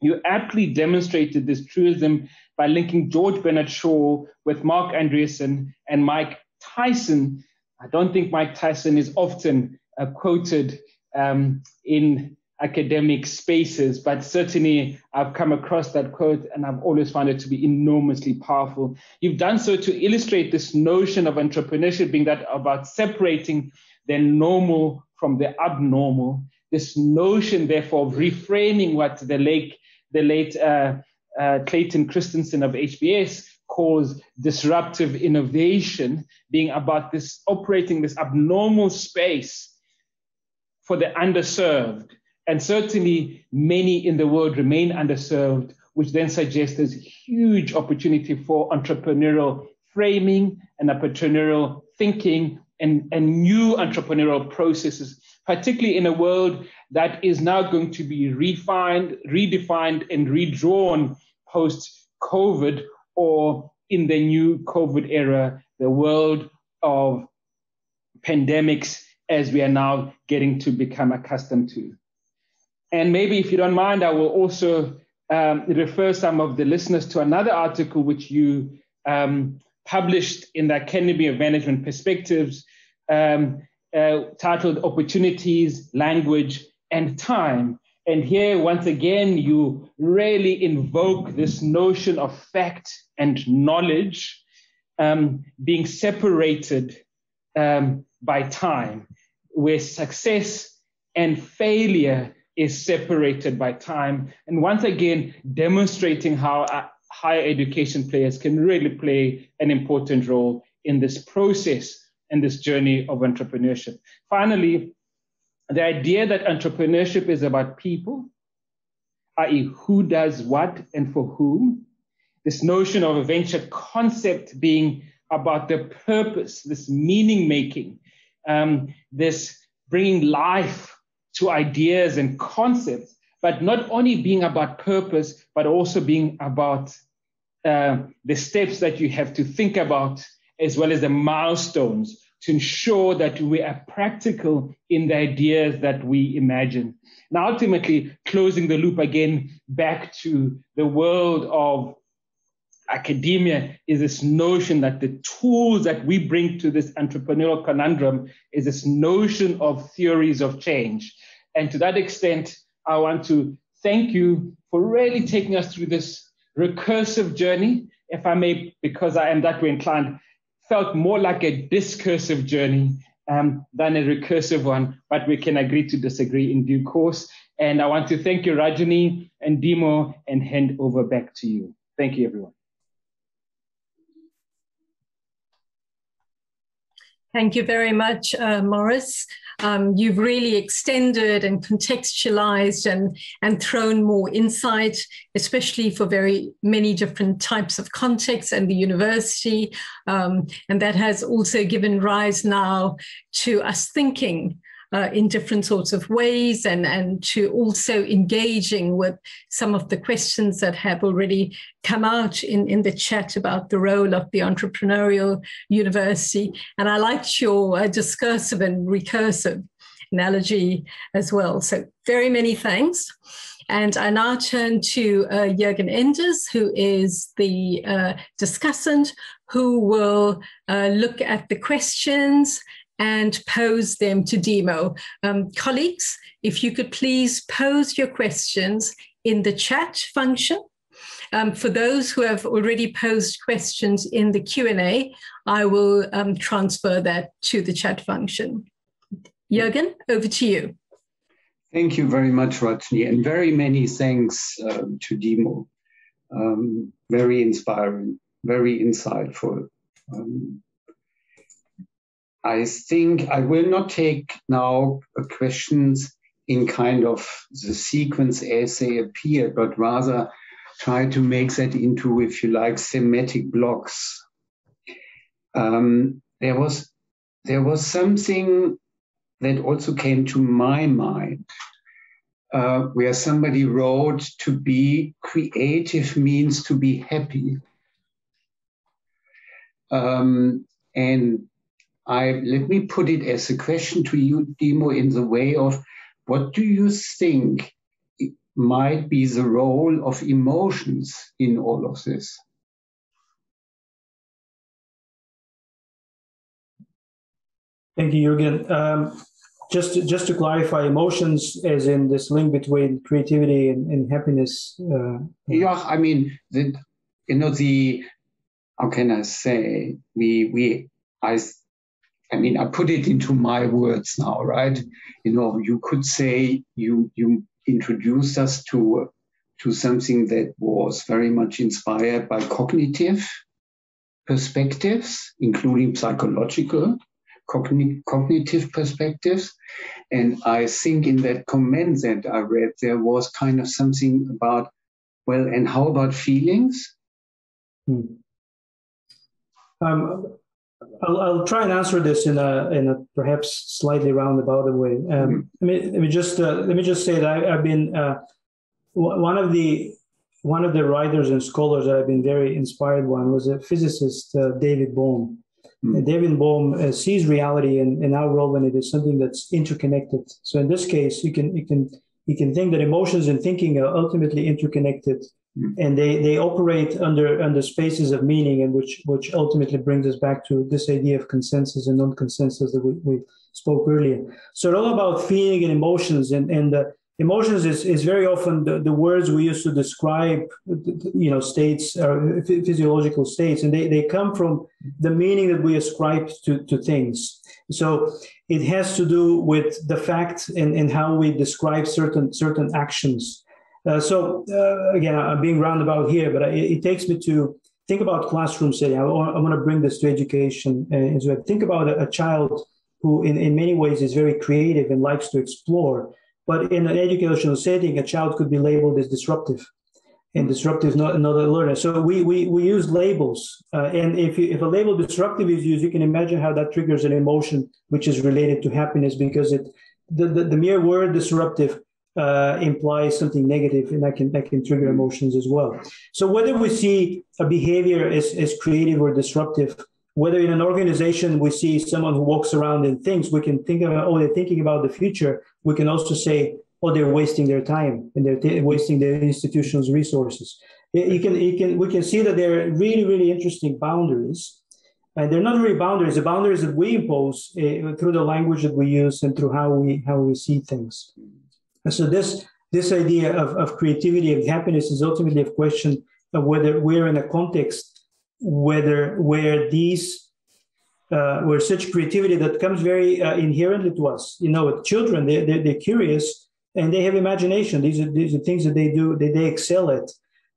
you aptly demonstrated this truism by linking George Bernard Shaw with Marc Andreessen and Mike Tyson. I don't think Mike Tyson is often uh, quoted um, in academic spaces, but certainly I've come across that quote and I've always found it to be enormously powerful. You've done so to illustrate this notion of entrepreneurship being that about separating the normal from the abnormal. This notion, therefore, of reframing what the late, the late uh, uh, Clayton Christensen of HBS calls disruptive innovation, being about this operating this abnormal space for the underserved and certainly many in the world remain underserved, which then suggests there's huge opportunity for entrepreneurial framing and entrepreneurial thinking and, and new entrepreneurial processes, particularly in a world that is now going to be refined, redefined, and redrawn post COVID or in the new COVID era, the world of pandemics as we are now getting to become accustomed to. And maybe if you don't mind, I will also um, refer some of the listeners to another article which you um, published in the Academy of Management Perspectives um, uh, titled Opportunities, Language, and Time. And here, once again, you really invoke this notion of fact and knowledge um, being separated um, by time, where success and failure is separated by time. And once again, demonstrating how higher education players can really play an important role in this process and this journey of entrepreneurship. Finally, the idea that entrepreneurship is about people, i.e., who does what and for whom, this notion of a venture concept being about the purpose, this meaning making, um, this bringing life to ideas and concepts, but not only being about purpose, but also being about uh, the steps that you have to think about, as well as the milestones to ensure that we are practical in the ideas that we imagine. Now, ultimately, closing the loop again back to the world of academia is this notion that the tools that we bring to this entrepreneurial conundrum is this notion of theories of change. And to that extent, I want to thank you for really taking us through this recursive journey, if I may, because I am that way inclined, felt more like a discursive journey um, than a recursive one, but we can agree to disagree in due course. And I want to thank you, Rajani and Dimo, and hand over back to you. Thank you, everyone. Thank you very much, uh, Morris. Um, you've really extended and contextualized and, and thrown more insight, especially for very many different types of contexts and the university. Um, and that has also given rise now to us thinking uh, in different sorts of ways and, and to also engaging with some of the questions that have already come out in, in the chat about the role of the entrepreneurial university. And I liked your uh, discursive and recursive analogy as well. So very many thanks. And I now turn to uh, Jürgen Enders, who is the uh, discussant, who will uh, look at the questions and pose them to Dimo. Um, colleagues, if you could please pose your questions in the chat function. Um, for those who have already posed questions in the Q&A, I will um, transfer that to the chat function. Jürgen, over to you. Thank you very much, Rajni, and very many thanks uh, to Dimo. Um, very inspiring, very insightful. Um, I think I will not take now questions in kind of the sequence as they appear, but rather try to make that into, if you like, thematic blocks. Um, there was there was something that also came to my mind uh, where somebody wrote to be creative means to be happy. Um, and I let me put it as a question to you, Dimo, in the way of what do you think might be the role of emotions in all of this? Thank you, Jürgen. Um, just to, just to clarify, emotions as in this link between creativity and, and happiness. Uh, yeah, I mean, the, you know, the how can I say we we I I mean I put it into my words now, right? You know, you could say you you introduced us to to something that was very much inspired by cognitive perspectives, including psychological cogn- cognitive perspectives. And I think in that comment that I read, there was kind of something about, well, and how about feelings? Hmm. Um, I'll, I'll, try and answer this in a in a perhaps slightly roundabout way. Um, mm-hmm. let, me, let me just uh, let me just say that I, have been uh, one of the one of the writers and scholars that I've been very inspired by was a physicist uh, David Bohm, Mm. David Bohm uh, sees reality and, and our role in it is something that's interconnected. So in this case, you can you can you can think that emotions and thinking are ultimately interconnected. And they they operate under under spaces of meaning, and which which ultimately brings us back to this idea of consensus and non-consensus that we, we spoke earlier. So it's all about feeling and emotions, and and uh, emotions is, is very often the, the words we use to describe you know states or physiological states and they, they come from the meaning that we ascribe to, to things. So it has to do with the fact and, and how we describe certain certain actions uh, so uh, again i'm being roundabout here but it, it, takes me to think about classroom setting i, want to bring this to education uh, as well think about a, a child who in, in many ways is very creative and likes to explore but in an educational setting, a child could be labeled as disruptive, and disruptive is not another learner. So we we, we use labels, uh, and if you, if a label disruptive is used, you can imagine how that triggers an emotion which is related to happiness because it the, the, the mere word disruptive uh, implies something negative, and that can that can trigger emotions as well. So whether we see a behavior as, as creative or disruptive, whether in an organization we see someone who walks around and thinks, we can think about, oh, they're thinking about the future. We can also say, oh, they're wasting their time and they're t- wasting their institution's resources. You can, you can, we can see that there are really, really interesting boundaries. And they're not really boundaries, the boundaries that we impose uh, through the language that we use and through how we, how we see things. And so this, this idea of, of creativity and happiness is ultimately a question of whether we're in a context whether where these uh, where such creativity that comes very uh, inherently to us. You know, with children, they, they, they're curious and they have imagination. These are, these are things that they do, that they excel at.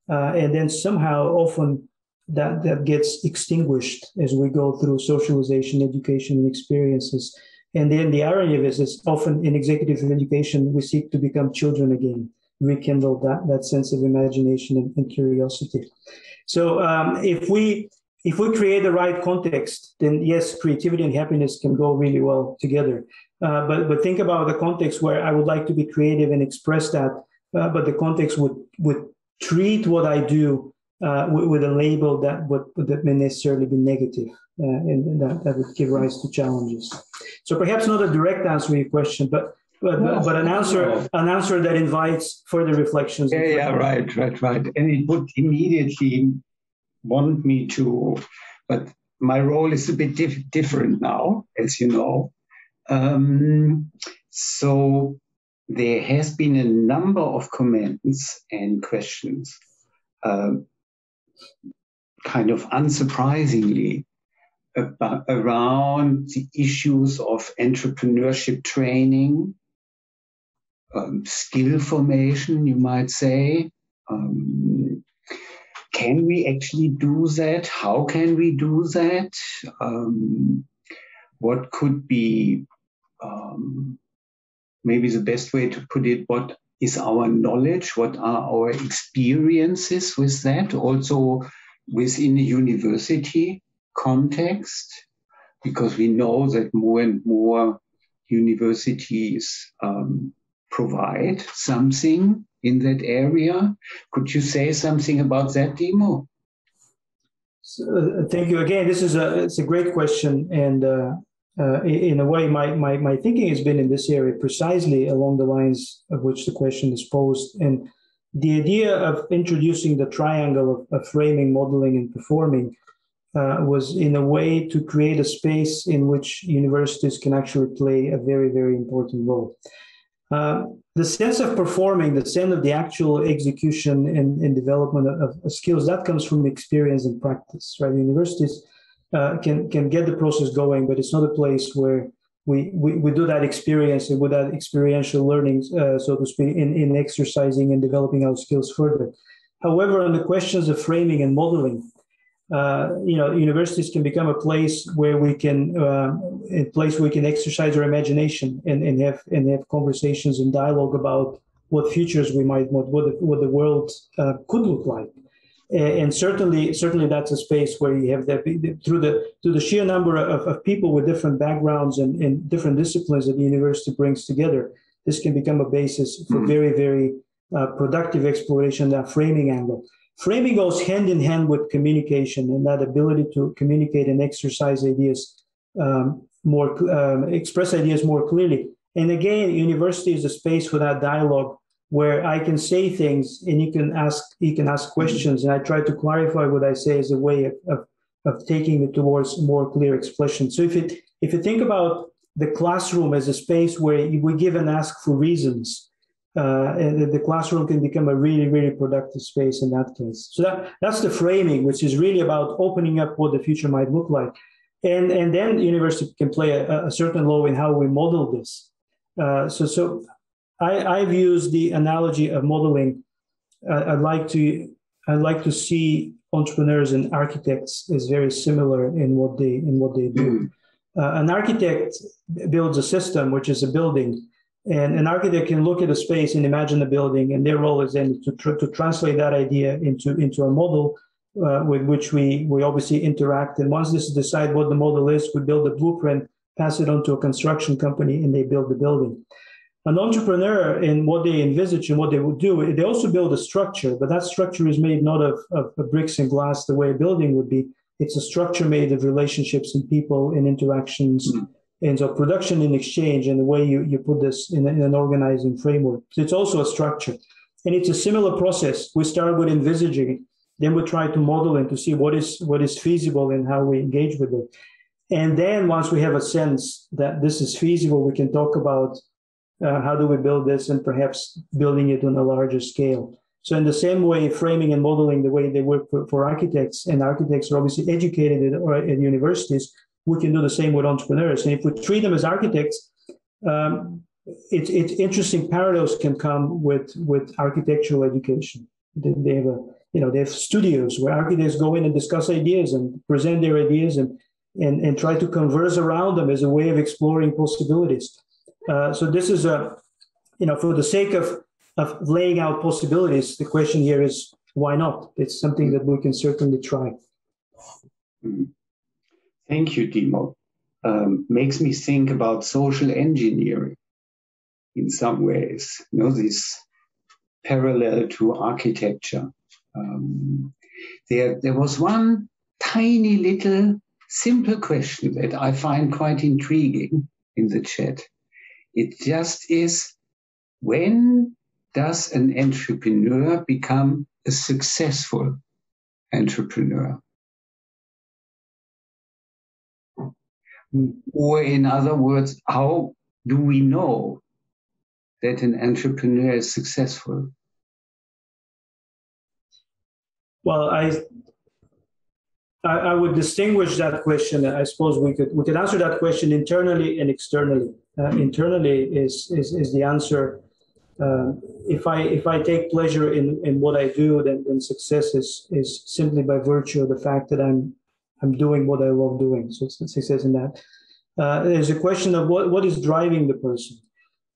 Uh, and then somehow often that, that gets extinguished as we go through socialization, education, and experiences. And then the irony of this is often in executive education, we seek to become children again, rekindle that, that sense of imagination and, and curiosity. So um, if we if we create the right context, then yes, creativity and happiness can go really well together. Uh, but but think about the context where I would like to be creative and express that, uh, but the context would would treat what I do uh, with, with, a label that would that may necessarily be negative, uh, and that, that would give rise to challenges. So perhaps not a direct answer to your question, but but, no, but an answer no. an answer that invites further reflections. Yeah, yeah, right, right, right. And it would immediately want me to, but my role is a bit dif- different now, as you know. Um, so there has been a number of comments and questions, uh, kind of unsurprisingly, about, around the issues of entrepreneurship training um, skill formation, you might say. Um, can we actually do that? How can we do that? Um, what could be um, maybe the best way to put it what is our knowledge what are our experiences with that also within a university context because we know that more and more universities um, provide something in that area. Could you say something about that, Dimo? So, uh, thank you again. This is a it's a great question, and uh, uh, in a way, my, my my thinking has been in this area precisely along the lines of which the question is posed, and the idea of introducing the triangle of, of framing, modeling, and performing uh, was in a way to create a space in which universities can actually play a very very important role. Uh, the sense of performing, the sense of the actual execution and, and development of, of, skills, that comes from experience and practice, right? Universities uh, can, can get the process going, but it's not a place where we, we, we do that experience and with that experiential learning, uh, so to speak, in, in exercising and developing our skills further. However, on the questions of framing and modeling, uh, you know, universities can become a place where we can, uh, a place where we can exercise our imagination and, and have and have conversations and dialogue about what futures we might want, what the, what the world uh, could look like. And certainly, certainly, that's a space where you have that through the through the sheer number of, of people with different backgrounds and, and different disciplines that the university brings together. This can become a basis for mm-hmm. very, very uh, productive exploration, that framing angle. Framing goes hand in hand with communication and that ability to communicate and exercise ideas um, more, um, express ideas more clearly. And again, university is a space for that dialogue where I can say things and you can ask, you can ask questions, and I try to clarify what I say as a way of, of, of taking it towards more clear expression. So if it if you think about the classroom as a space where we give and ask for reasons, uh, and the classroom can become a really, really productive space in that case. So that, that's the framing, which is really about opening up what the future might look like. And, and then the university can play a, a certain role in how we model this. Uh, so so I, I've used the analogy of modeling. Uh, I'd like to I'd like to see entrepreneurs and architects as very similar in what they in what they do. Uh, an architect builds a system, which is a building, and an architect can look at a space and imagine a building, and their role is then to, tr- to translate that idea into, into a model uh, with which we, we obviously interact. And once this is decided what the model is, we build a blueprint, pass it on to a construction company, and they build the building. An entrepreneur, in what they envisage and what they would do, they also build a structure, but that structure is made not of, of, of bricks and glass the way a building would be. It's a structure made of relationships and people and interactions. Mm-hmm and so production in exchange and the way you, you put this in, in an organizing framework. So it's also a structure. And it's a similar process. We start with envisaging, then we try to model and to see what is what is feasible and how we engage with it. And then once we have a sense that this is feasible, we can talk about uh, how do we build this and perhaps building it on a larger scale. So in the same way, framing and modeling the way they work for, for architects, and architects are obviously educated at, at universities, we can do the same with entrepreneurs. And if we treat them as architects, um, it's it's interesting parallels can come with with architectural education. They, they, have a you know they have studios where architects go in and discuss ideas and present their ideas and and, and try to converse around them as a way of exploring possibilities. Uh, so this is a you know for the sake of of laying out possibilities, the question here is why not? It's something that we can certainly try. Mm-hmm. Thank you, Dimo. Um, makes me think about social engineering in some ways. You know, this parallel to architecture. Um, there, there was one tiny little simple question that I find quite intriguing in the chat. It just is when does an entrepreneur become a successful entrepreneur? Or, in other words, how do we know that an entrepreneur is successful? Well, I, I, I would distinguish that question. I suppose we could we could answer that question internally and externally. Uh, internally is, is is the answer. Uh, if I if I take pleasure in, in what I do, then, then success is is simply by virtue of the fact that I'm I'm doing what I love doing. So success in that. Uh, there's a question of what, what is driving the person,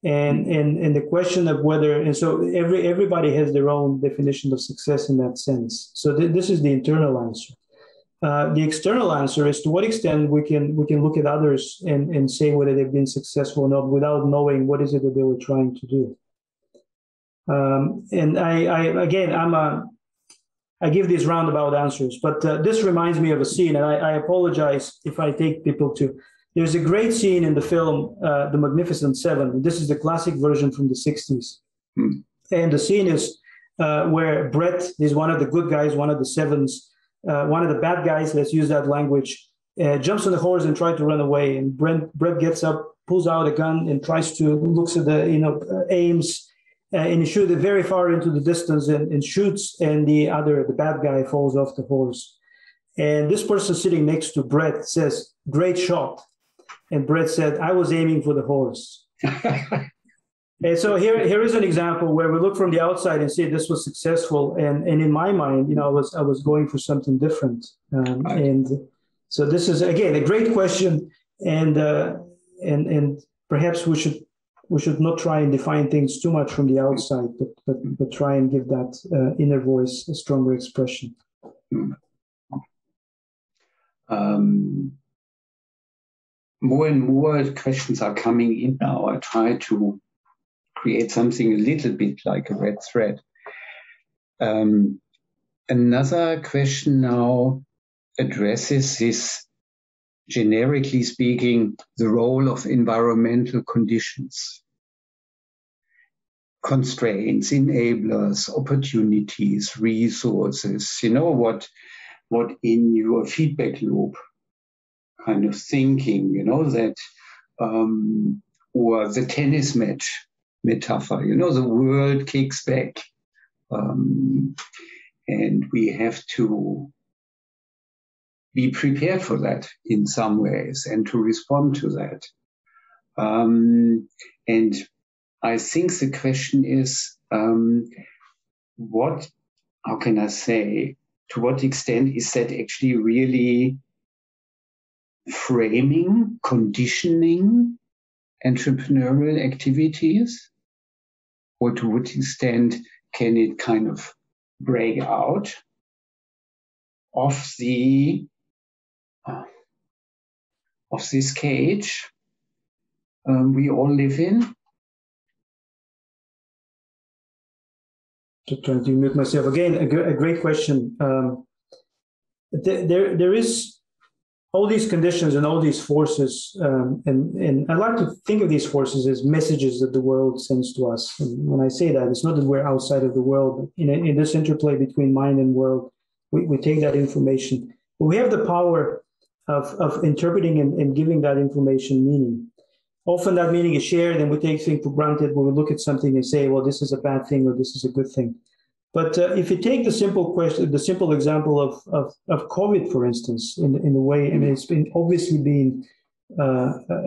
and and and the question of whether and so every everybody has their own definition of success in that sense. So th- this is the internal answer. Uh, the external answer is to what extent we can we can look at others and, and say whether they've been successful or not without knowing what is it that they were trying to do. Um, and I, I, again I'm a I give these roundabout answers, but uh, this reminds me of a scene, and I, I, apologize if I take people to. There's a great scene in the film uh, The Magnificent Seven. This is the classic version from the 60s. Hmm. And the scene is uh, where Brett is one of the good guys, one of the sevens, uh, one of the bad guys, let's use that language, uh, jumps on the horse and tries to run away. And Brent, Brett gets up, pulls out a gun, and tries to, looks at the, you know, uh, aims uh, and he shoots it very far into the distance and, and, shoots, and the other, the bad guy, falls off the horse. And this person sitting next to Brett says, "Great shot," and Brett said, "I was aiming for the horse." and so here, here is an example where we look from the outside and see this was successful, and and in my mind, you know, I was I was going for something different, um, right. and so this is again a great question, and uh, and and perhaps we should we should not try and define things too much from the outside, but but, but try and give that uh, inner voice a stronger expression. Um, more and more questions are coming in now. I try to create something a little bit like a red thread. Um, another question now addresses this generically speaking, the role of environmental conditions, constraints, enablers, opportunities, resources, you know, what, what in your feedback loop kind of thinking, you know, that, um, or the tennis match metaphor, you know, the world kicks back. Um, and we have to be prepared for that in some ways and to respond to that. Um, and I think the question is um, what, how can I say, to what extent is that actually really framing, conditioning entrepreneurial activities? Or to what extent can it kind of break out of the of this cage um, we all live in. Just trying to mute myself again. A, great question. Um, there, there is all these conditions and all these forces, um, and and I like to think of these forces as messages that the world sends to us. And when I say that, it's not that we're outside of the world. In, in this interplay between mind and world, we, we take that information. But we have the power of, of interpreting and, and giving that information meaning. Often that meaning is shared and we take things for granted when we look at something and say, well, this is a bad thing or this is a good thing. But uh, if you take the simple question, the simple example of, of, of COVID, for instance, in, in a way, I mean, it's been obviously been uh, uh,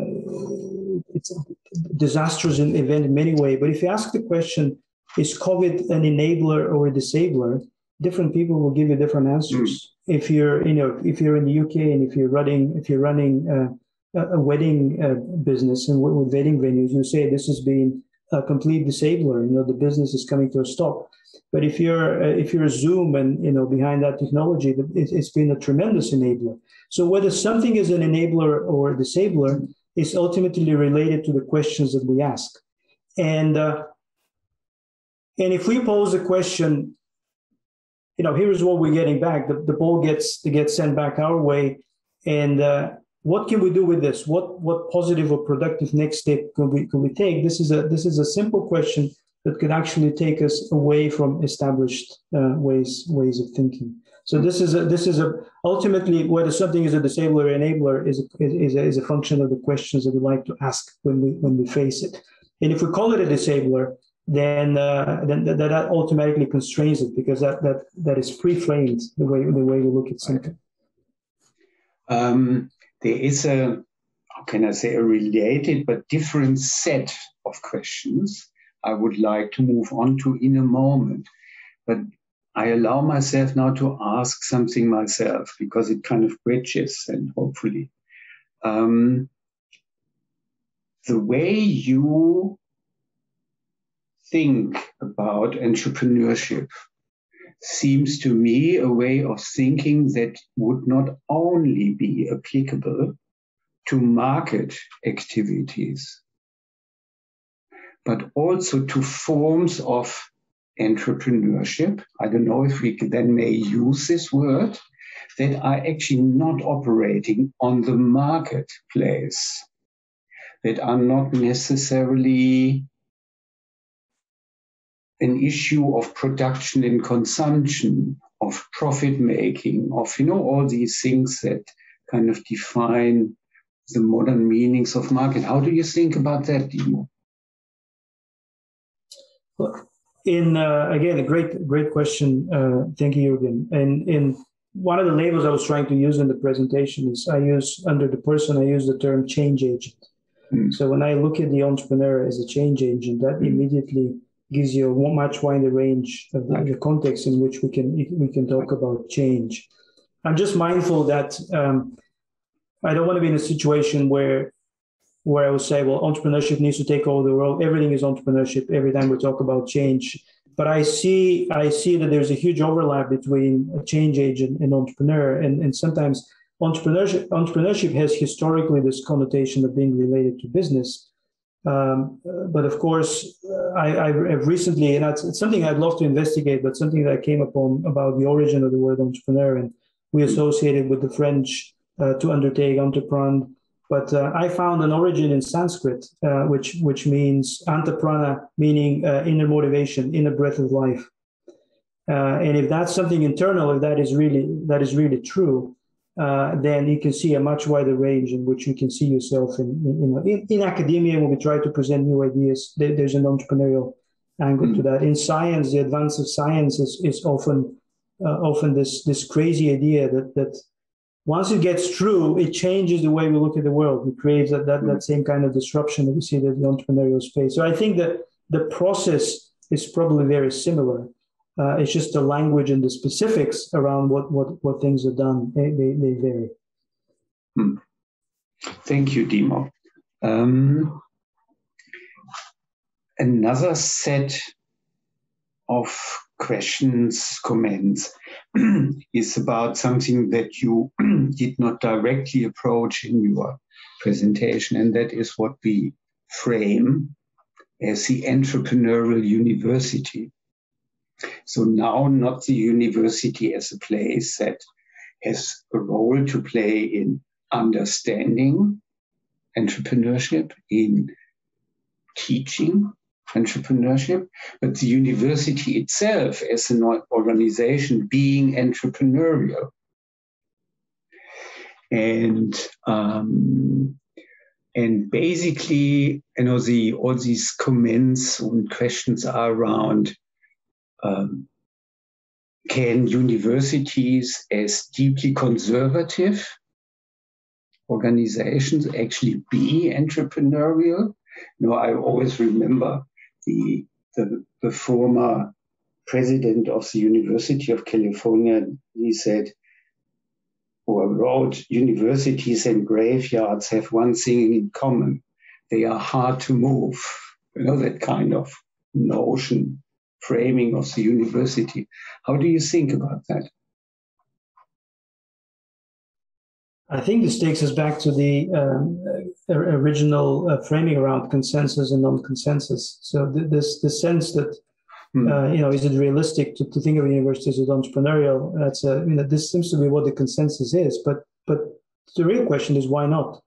it's a disastrous event in many ways. But if you ask the question, is COVID an enabler or a disabler? Different people will give you different answers. Mm if you're you know if you're in the UK and if you're running if you're running uh, a wedding uh, business and with, with, wedding venues, you say this has been a complete disabler. You know the business is coming to a stop. But if you're uh, if you're Zoom and you know behind that technology, it, it's been a tremendous enabler. So whether something is an enabler or a disabler is ultimately related to the questions that we ask. And uh, and if we pose a question you know, here's what we're getting back. The, the ball gets gets sent back our way, and uh, what can we do with this? What what positive or productive next step can we can we take? This is a this is a simple question that could actually take us away from established uh, ways ways of thinking. So this is a this is a ultimately whether something is a disabler or enabler is a, is a, is a function of the questions that we like to ask when we when we face it. And if we call it a disabler, then uh, then that, that automatically constrains it because that that that is pre-framed the way the way we look at something. Um, there is a how can I say a related but different set of questions I would like to move on to in a moment, but I allow myself now to ask something myself because it kind of bridges and hopefully. Um, the way you think about entrepreneurship seems to me a way of thinking that would not only be applicable to market activities, but also to forms of entrepreneurship. I don't know if we then may use this word that are actually not operating on the marketplace, that are not necessarily an issue of production and consumption, of profit making, of you know all these things that kind of define the modern meanings of market. How do you think about that, Dimo? In uh, again, a great great question. Uh, thank you, Jürgen. And in one of the labels I was trying to use in the presentation is I use under the person I use the term change agent. Mm. So when I look at the entrepreneur as a change agent, that mm. immediately gives you a much wider range of the, context in which we can we can talk about change. I'm just mindful that um, I don't want to be in a situation where where I would say, well, entrepreneurship needs to take over the world. Everything is entrepreneurship. Every time we talk about change, but I see I see that there's a huge overlap between a change agent and entrepreneur, and and sometimes entrepreneurship entrepreneurship has historically this connotation of being related to business um, but of course, uh, I, have recently, and it's something I'd love to investigate, but something that I came upon about the origin of the word entrepreneur, and we associated with the French uh, to undertake, entreprendre. But uh, I found an origin in Sanskrit, uh, which which means antaprana, meaning uh, inner motivation, inner breath of life. Uh, and if that's something internal, if that is really that is really true, uh, then you can see a much wider range in which you can see yourself in in, in, in academia when we try to present new ideas there, there's an entrepreneurial angle mm-hmm. to that in science the advance of science is, is often uh, often this this crazy idea that that once it gets true it changes the way we look at the world it creates that that, mm-hmm. that same kind of disruption that we see in the entrepreneurial space so i think that the process is probably very similar uh, it's just the language and the specifics around what what what things are done. They they, they vary. Hmm. Thank you, Dimo. Um, another set of questions, comments is about something that you did not directly approach in your presentation, and that is what we frame as the entrepreneurial university. So now not the university as a place that has a role to play in understanding entrepreneurship, in teaching entrepreneurship, but the university itself as an organization being entrepreneurial. And um, and basically, you know, the all these comments and questions are around um, can universities as deeply conservative organizations actually be entrepreneurial? You know, I always remember the, the, the former president of the University of California, he said, or wrote, universities and graveyards have one thing in common. They are hard to move. You know, that kind of notion framing of the university. How do you think about that? I think this takes us back to the um, original uh, framing around consensus and non-consensus. So th- this the sense that mm. uh, you know is it realistic to, to think of universities as entrepreneurial? That's a, you know this seems to be what the consensus is, but but the real question is why not?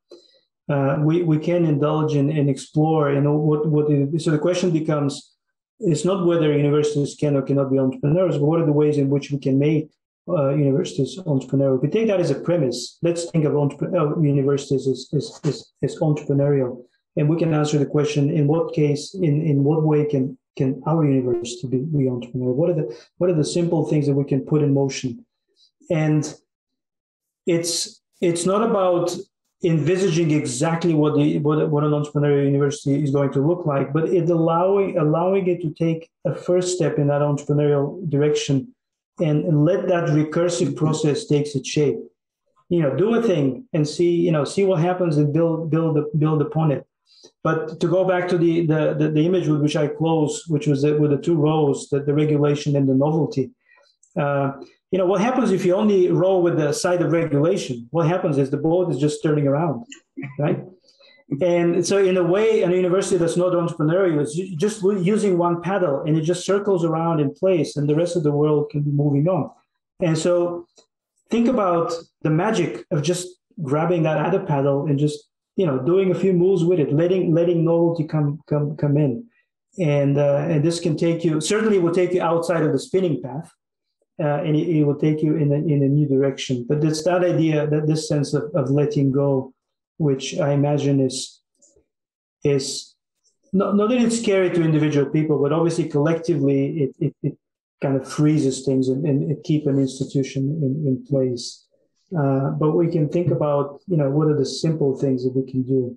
Uh, we we can indulge in and explore. You know what what it, so the question becomes it's not whether universities can or cannot be entrepreneurs, but what are the ways in which we can make uh, universities entrepreneurial? If we take that as a premise, let's think of entrep- uh, universities as, as, as, as, entrepreneurial. And we can answer the question: In what case, in, in what way can can our university be, be entrepreneurial? What are the what are the simple things that we can put in motion? And it's it's not about envisaging exactly what the what, what an entrepreneurial university is going to look like, but it allowing allowing it to take a first step in that entrepreneurial direction and let that recursive process takes its shape. You know, do a thing and see, you know, see what happens and build build build upon it. But to go back to the, the, the, the image with which I close, which was with the two rows, the, the regulation and the novelty. Uh, you know, what happens if you only row with the side of regulation? What happens is the boat is just turning around, right? And so, in a way, a university that's not entrepreneurial is just using one paddle and it just circles around in place, and the rest of the world can be moving on. And so, think about the magic of just grabbing that other paddle and just you know doing a few moves with it, letting letting novelty come come come in, and uh, and this can take you certainly will take you outside of the spinning path. Uh, and it, it, will take you in a, in a new direction. But it's that idea, that this sense of, of letting go which I imagine is is not, not that it's scary to individual people, but obviously collectively it, it, it kind of freezes things and, and keep an institution in, in place. Uh, but we can think about, you know, what are the simple things that we can do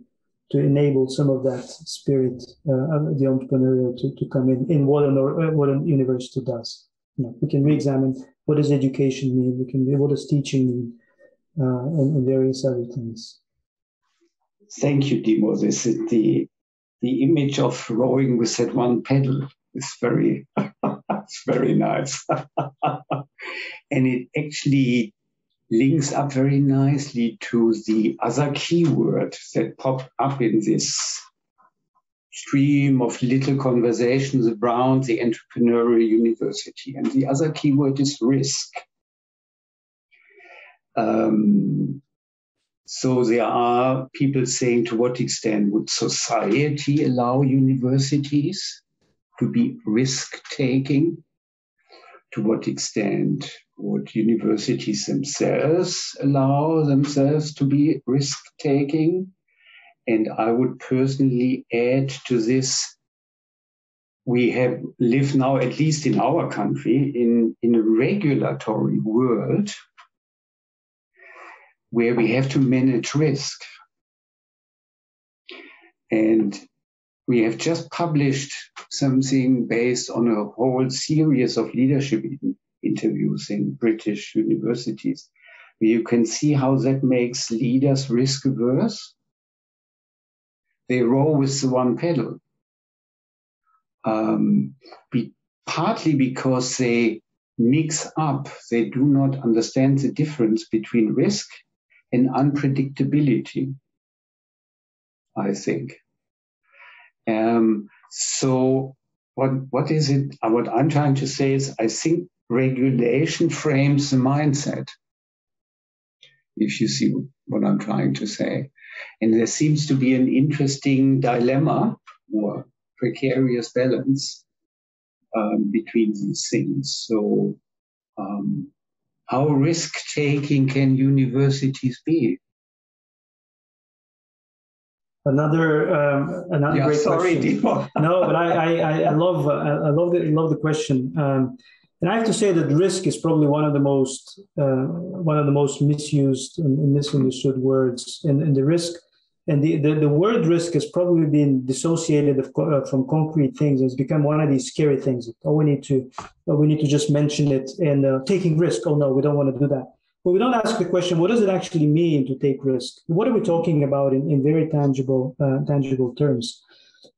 to enable some of that spirit uh, the entrepreneurial to, to come in in what an, what an university does. You know, we can re-examine what does education mean, we can what does teaching mean, uh, and, and various other things. Thank you, Dimo. This is the the image of rowing with that one pedal is very it's very nice. and it actually links up very nicely to the other keyword that popped up in this stream of little conversations around the entrepreneurial university. And the other keyword is risk. Um, so there are people saying to what extent would society allow universities to be risk taking? To what extent would universities themselves allow themselves to be risk taking? And I would personally add to this we have lived now, at least in our country, in, in a regulatory world where we have to manage risk. And we have just published something based on a whole series of leadership interviews in British universities, you can see how that makes leaders risk averse. They row with the one pedal. Um, be, partly because they mix up, they do not understand the difference between risk and unpredictability, I think. Um, so what what is it? Uh, what I'm trying to say is, I think regulation frames the mindset. If you see what I'm trying to say, and there seems to be an interesting dilemma or precarious balance um, between these things. So um, how risk taking can universities be? Another um, another yeah, great sorry, question. no, but I, I, I love I love the love the question, um, and I have to say that risk is probably one of the most uh, one of the most misused and misunderstood words. And, and the risk and the, the, the, word risk has probably been dissociated of, uh, from concrete things. It's become one of these scary things. Oh, we need to, oh, we need to just mention it and uh, taking risk. Oh no, we don't want to do that. But we don't ask the question: What does it actually mean to take risk? What are we talking about in, in very tangible, uh, tangible terms?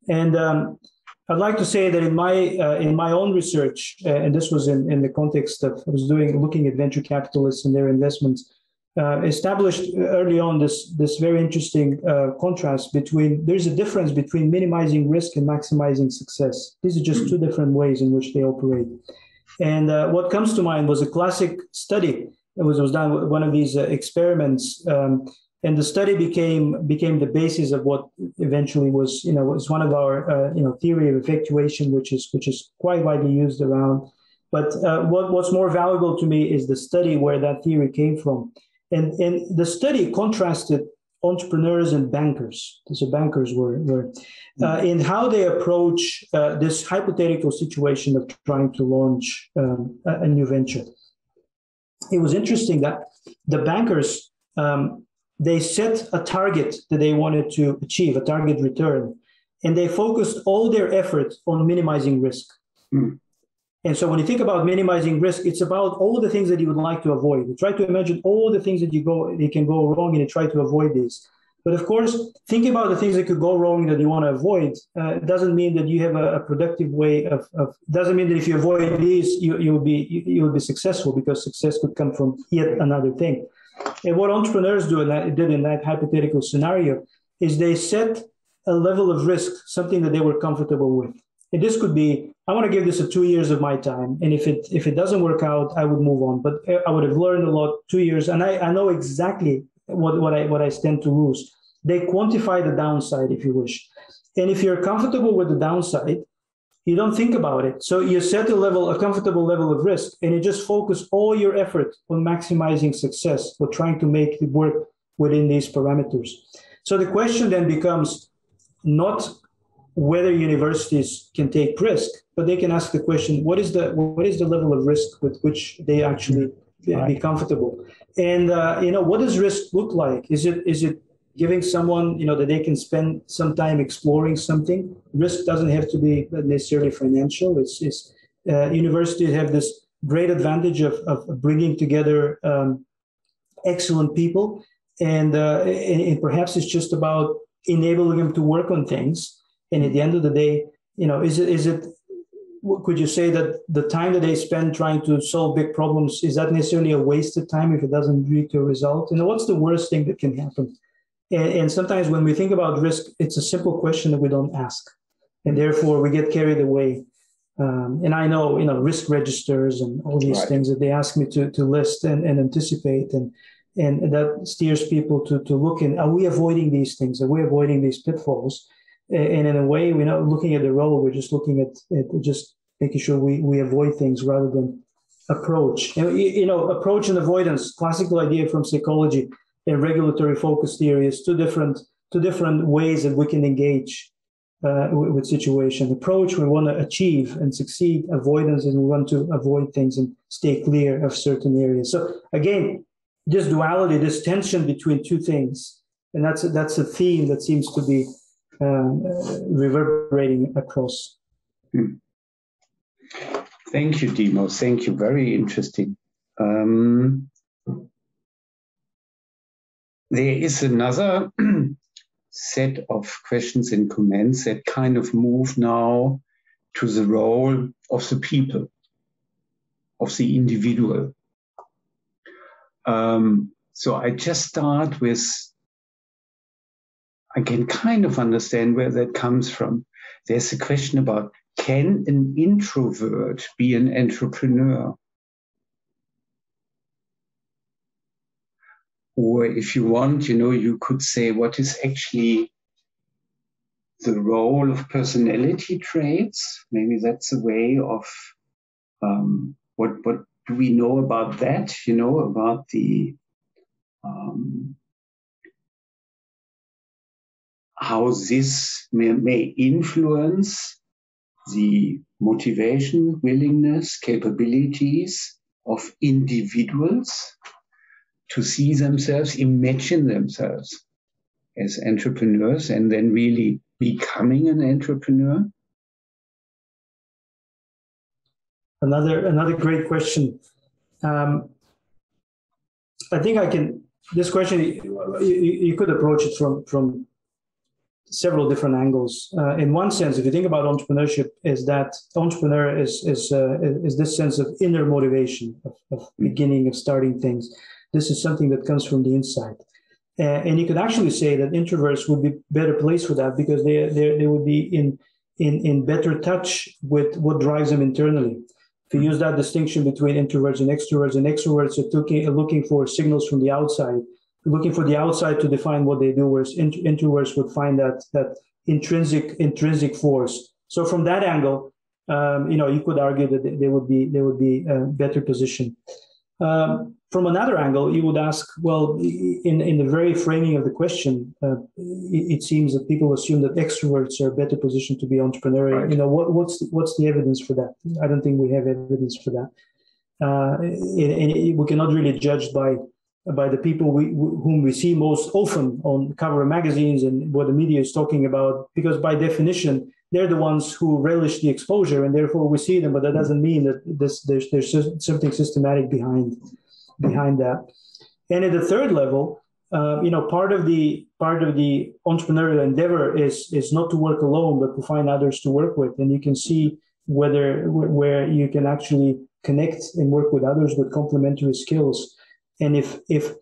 And um, I'd like to say that in my uh, in my own research, uh, and this was in, in the context of I was doing looking at venture capitalists and their investments uh, established early on this this very interesting uh, contrast between there's a difference between minimizing risk and maximizing success. These are just two different ways in which they operate. And uh, what comes to mind was a classic study. It was, was done one of these uh, experiments, um, and the study became became the basis of what eventually was you know was one of our uh, you know theory of effectuation, which is which is quite widely used around. But uh, what, what's more valuable to me is the study where that theory came from. And, and the study contrasted entrepreneurs and bankers, so bankers were, were uh, in how they approach uh, this hypothetical situation of trying to launch um, a, a, new venture. It was interesting that the bankers um, they set a target that they wanted to achieve, a target return, and they focused all their effort on minimizing risk. Mm. And so when you think about minimizing risk, it's about all the things that you would like to avoid. You try to imagine all the things that you go, they can go wrong, and you try to avoid these. But of course, thinking about the things that could go wrong that you want to avoid uh, doesn't mean that you have a, a productive way of, of, Doesn't mean that if you avoid these, you you will be you, you will be successful because success could come from yet another thing. And what entrepreneurs do, and that did in that hypothetical scenario, is they set a level of risk, something that they were comfortable with. And this could be, I want to give this a two years of my time, and if it if it doesn't work out, I would move on. But I would have learned a lot two years, and I, I know exactly what, what I what I stand to lose. They quantify the downside, if you wish, and if you're comfortable with the downside, you don't think about it. So you set a level, a comfortable level of risk, and you just focus all your effort on maximizing success or trying to make it work within these parameters. So the question then becomes not whether universities can take risk, but they can ask the question: What is the what is the level of risk with which they actually right. be comfortable? And uh, you know, what does risk look like? Is it is it giving someone you know that they can spend some time exploring something? Risk doesn't have to be necessarily financial. It's, it's uh, universities have this great advantage of, of bringing together um, excellent people, and, uh, and, and perhaps it's just about enabling them to work on things and at the end of the day, you know, is it is it could you say that the time that they spend trying to solve big problems is that necessarily a wasted time if it doesn't lead to a result? Know, what's the worst thing that can happen? And, and sometimes when we think about risk, it's a simple question that we don't ask, and therefore we get carried away. Um, and I know, you know, risk registers and all these right. things that they ask me to, to list and, and anticipate. And, and that steers people to, to look in, are we avoiding these things? Are we avoiding these pitfalls? and in a way, we're not looking at the role. We're just looking at, at just making sure we, we avoid things rather than approach. You know, you know, approach and avoidance, classical idea from psychology and regulatory focus theory is two different two different ways that we can engage uh, with, situation. Approach we want to achieve and succeed. Avoidance and we want to avoid things and stay clear of certain areas. So again, this duality, this tension between two things, and that's a, that's a theme that seems to be uh, reverberating across. Thank you, Dimo. Thank you. Very interesting. Um, there is another set of questions and comments that kind of move now to the role of the people, of the individual. Um, so I just start with I can kind of understand where that comes from. There's a question about can an introvert be an entrepreneur? Or if you want, you know, you could say what is actually the role of personality traits. Maybe that's a way of um, what what do we know about that? You know about the um, how this may, may influence the motivation, willingness, capabilities of individuals to see themselves, imagine themselves as entrepreneurs, and then really becoming an entrepreneur? Another another great question. Um, I think I can. This question you, you, could approach it from from several different angles. Uh, in one sense, if you think about entrepreneurship, is that entrepreneur is is uh, is this sense of inner motivation of, of, beginning of starting things. This is something that comes from the inside, uh, and you could actually say that introverts would be better placed for that because they they, they would be in in in better touch with what drives them internally. If you use that distinction between introverts and extroverts, and extroverts are looking, looking for signals from the outside, looking for the outside to define what they do, whereas introverts would find that that intrinsic intrinsic force. So from that angle, um, you know, you could argue that they would be they would be a better position. Um, from another angle, you would ask, well, in, in the very framing of the question, uh, it, it, seems that people assume that extroverts are better positioned to be entrepreneurial. Right. You know, what, what's the, what's the evidence for that? I don't think we have evidence for that. Uh, and, and we cannot really judge by by the people we, whom we see most often on cover of magazines and what the media is talking about, because by definition, they're the ones who relish the exposure and therefore we see them, but that doesn't mean that this, there's, there's something systematic behind, behind that. And at the third level, uh, you know, part of the part of the entrepreneurial endeavor is is not to work alone, but to find others to work with, and you can see whether where you can actually connect and work with others with complementary skills. And if if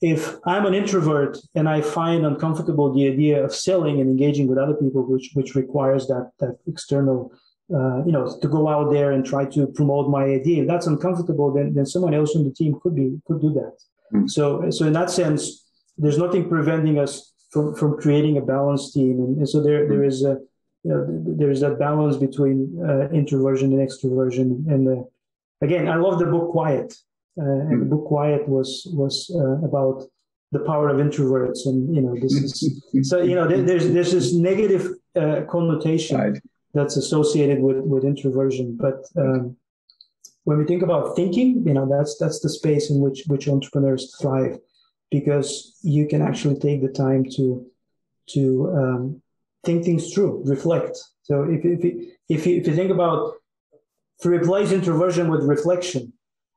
if I'm an introvert and I find uncomfortable the idea of selling and engaging with other people, which which requires that that external, uh, you know, to go out there and try to promote my idea, if that's uncomfortable, then then someone else in the team could be could do that. Mm. So so in that sense, there's nothing preventing us from from creating a balanced team, and, and so there there is a you know, there is that balance between uh, introversion and extroversion. And uh, again, I love the book Quiet uh, and the book Quiet was was uh, about the power of introverts, and you know this is so you know there's there's this negative uh, connotation right. that's associated with with introversion, but um, when we think about thinking, you know that's that's the space in which which entrepreneurs thrive, because you can actually take the time to to um, think things through, reflect. So if if if you, if you think about to replace introversion with reflection,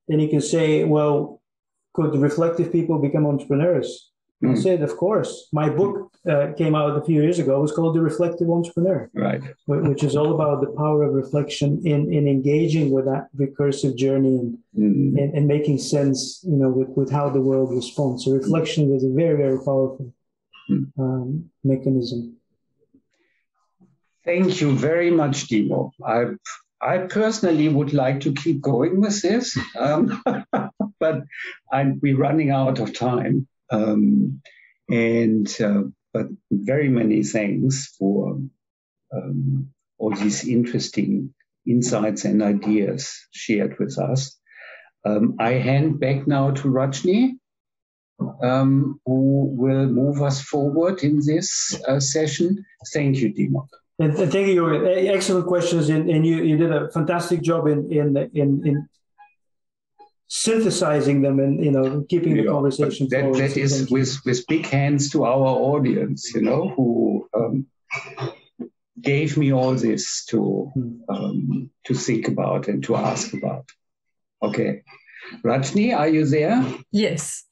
then you can say, well, could reflective people become entrepreneurs? Mm. I said, of course. My book uh, came out a few years ago. It was called The Reflective Entrepreneur, right? Which is all about the power of reflection in, in engaging with that recursive journey and, mm. and, and, making sense, you know, with, with how the world responds. So reflection is a very, very powerful mm. um, mechanism. Thank you very much, Dimo. I I personally would like to keep going with this, um, but I'm, we're running out of time. Um, and uh, but very many thanks for um, all these interesting insights and ideas shared with us. Um, I hand back now to Rajni, um, who will move us forward in this uh, session. Thank you, Dimo. And, and thank you. Excellent questions, and, and you, you did a fantastic job in in in, in synthesizing them and you know keeping yeah, the conversation that, flowing. That is with with big hands to our audience, you know, who um, gave me all this to hmm. um, to think about and to ask about. Okay, Rajni, are you there? Yes.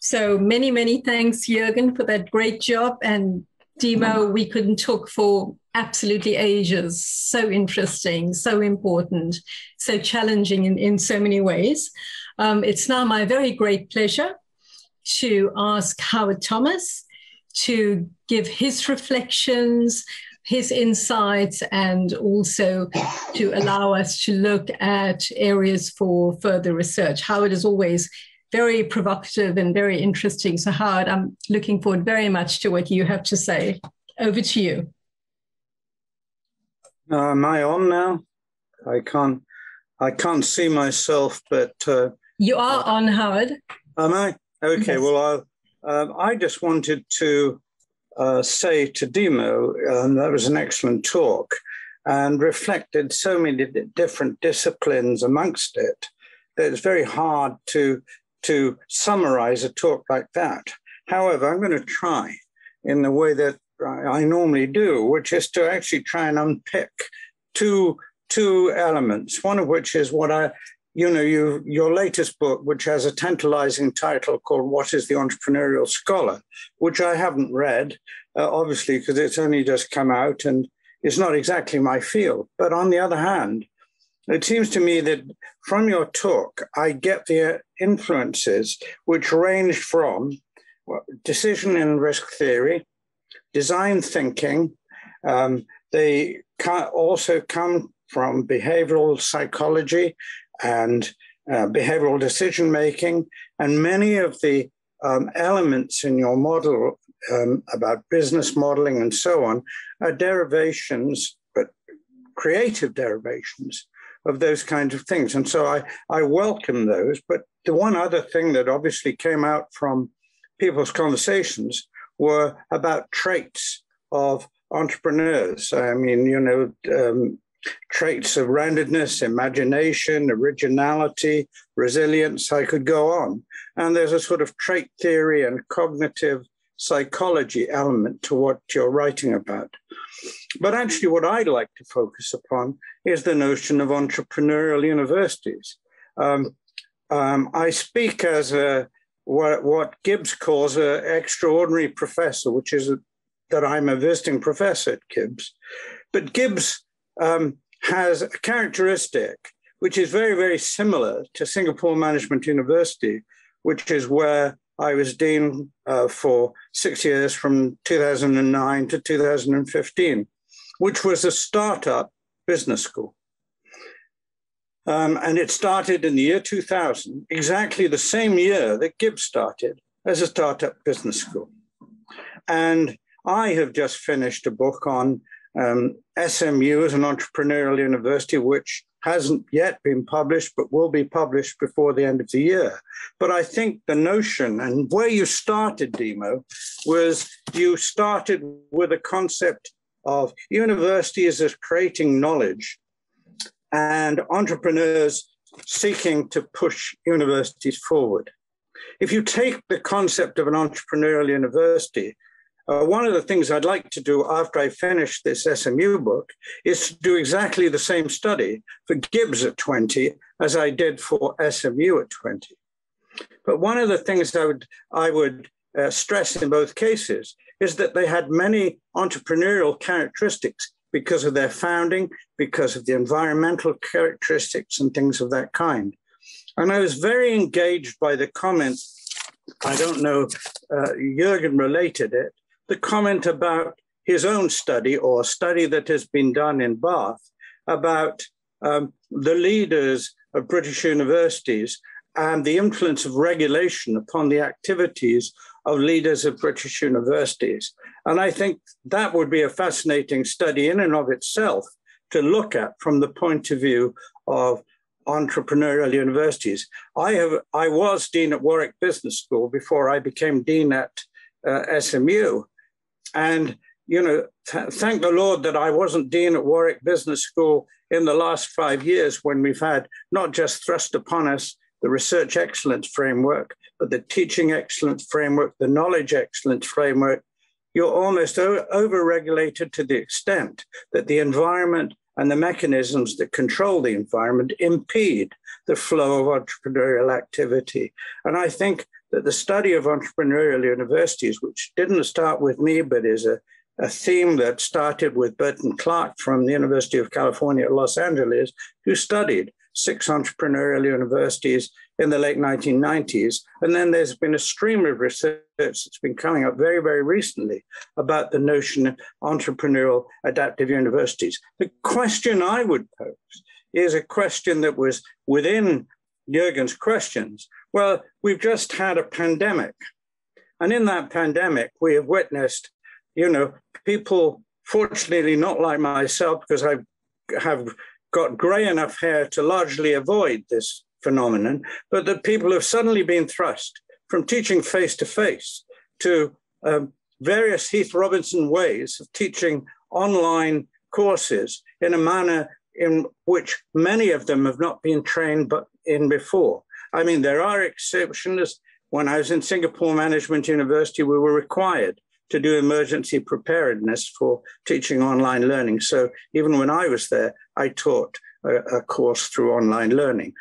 So many many thanks, Jürgen, for that great job and. Dimo, we couldn't talk for absolutely ages. So interesting, so important, so challenging in, in so many ways. Um, it's now my very great pleasure to ask Howard Thomas to give his reflections, his insights, and also to allow us to look at areas for further research. Howard is always very provocative and very interesting. So, Howard, I'm looking forward very much to what you have to say. Over to you. Uh, am I on now? I can't. I can't see myself, but uh, you are uh, on, Howard. Am I? Okay. Yes. Well, I um, I just wanted to uh, say to Dimo um, that was an excellent talk, and reflected so many different disciplines amongst it that it's very hard to to summarize a talk like that. However, I'm going to try in the way that I normally do, which is to actually try and unpick two two elements. One of which is what I, you know, you your latest book, which has a tantalizing title called "What Is the Entrepreneurial Scholar," which I haven't read, uh, obviously because it's only just come out and it's not exactly my field. But on the other hand, it seems to me that from your talk, I get the influences which range from decision and risk theory design thinking. Um, they also come from behavioral psychology and uh, behavioral decision making, and many of the um, elements in your model um, about business modeling and so on are derivations, but creative derivations of those kinds of things. And so I, I welcome those. But the one other thing that obviously came out from people's conversations were about traits of entrepreneurs. I mean, you know, um, traits of roundedness, imagination, originality, resilience. I could go on. And there's a sort of trait theory and cognitive psychology element to what you're writing about. But actually, what I'd like to focus upon is the notion of entrepreneurial universities. Um, um, I speak as a what, what GIBS calls an extraordinary professor, which is that I'm a visiting professor at GIBS. But GIBS um, has a characteristic which is very, very similar to Singapore Management University, which is where I was dean uh, for six years from 2009 to 2015, which was a startup business school. Um, and it started in the year 2000, exactly the same year that GIBS started as a startup business school. And I have just finished a book on um, SMU as an entrepreneurial university, which hasn't yet been published, but will be published before the end of the year. But I think the notion and where you started, Dimo, was you started with a concept of universities as creating knowledge and entrepreneurs seeking to push universities forward. If you take the concept of an entrepreneurial university, uh, one of the things I'd like to do after I finish this SMU book is to do exactly the same study for GIBS at 20 as I did for SMU at 20. But one of the things I would, I would uh, stress in both cases is that they had many entrepreneurial characteristics because of their founding, because of the environmental characteristics and things of that kind. And I was very engaged by the comment, I don't know, uh, Jürgen related it, the comment about his own study or a study that has been done in Bath about um, the leaders of British universities and the influence of regulation upon the activities of leaders of British universities. And I think that would be a fascinating study in and of itself to look at from the point of view of entrepreneurial universities. I have I was dean at Warwick Business School before I became dean at uh, SMU, and you know, th- thank the Lord that I wasn't dean at Warwick Business School in the last five years when we've had not just thrust upon us the research excellence framework, but the teaching excellence framework, the knowledge excellence framework, you're almost over-regulated to the extent that the environment and the mechanisms that control the environment impede the flow of entrepreneurial activity. And I think that the study of entrepreneurial universities, which didn't start with me, but is a, a theme that started with Burton Clark from the University of California, Los Angeles, who studied six entrepreneurial universities in the late 1990s. And then there's been a stream of research that's been coming up very, very recently about the notion of entrepreneurial adaptive universities. The question I would pose is a question that was within Jürgen's questions. Well, we've just had a pandemic. And in that pandemic, we have witnessed, you know, people, fortunately not like myself, because I have got gray enough hair to largely avoid this phenomenon, but that people have suddenly been thrust from teaching face to face to um, various Heath Robinson ways of teaching online courses in a manner in which many of them have not been trained but in before. I mean, there are exceptions. When I was in Singapore Management University, we were required to do emergency preparedness for teaching online learning. So even when I was there, I taught a, a course through online learning.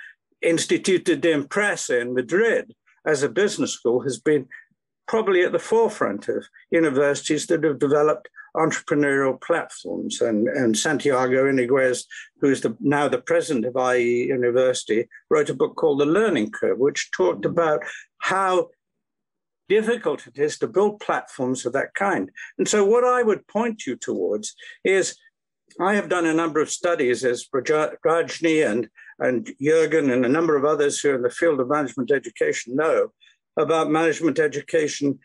Instituto de Empresa in Madrid, as a business school, has been probably at the forefront of universities that have developed entrepreneurial platforms. And, and Santiago Iniguez, who is the, now the president of IE University, wrote a book called The Learning Curve, which talked about how difficult it is to build platforms of that kind. And so, what I would point you towards is I have done a number of studies, as Rajni and, and Jürgen and a number of others who are in the field of management education know about management education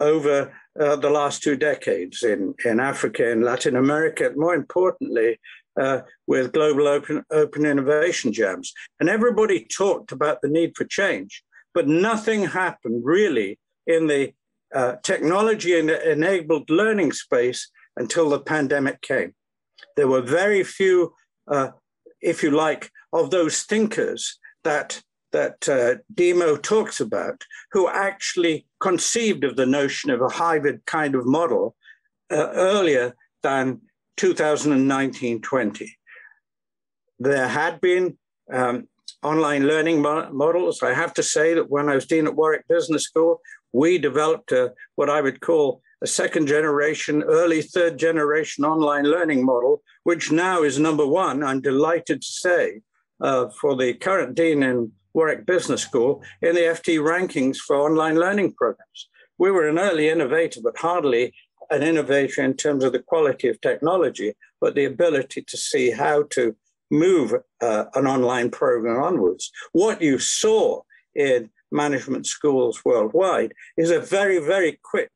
over uh, the last two decades in, in Africa and Latin America, more importantly, uh, with global open, open innovation jams. And everybody talked about the need for change, but nothing happened really in the uh, technology enabled learning space until the pandemic came. There were very few, uh, if you like, of those thinkers that that uh, Dimo talks about, who actually conceived of the notion of a hybrid kind of model uh, earlier than 2019-20. There had been um, online learning mo- models. I have to say that when I was dean at Warwick Business School, we developed a, what I would call a second generation, early third generation online learning model, which now is number one, I'm delighted to say, uh, for the current dean in Warwick Business School in the FT rankings for online learning programs. We were an early innovator, but hardly an innovator in terms of the quality of technology, but the ability to see how to move uh, an online program onwards. What you saw in management schools worldwide is a very, very quick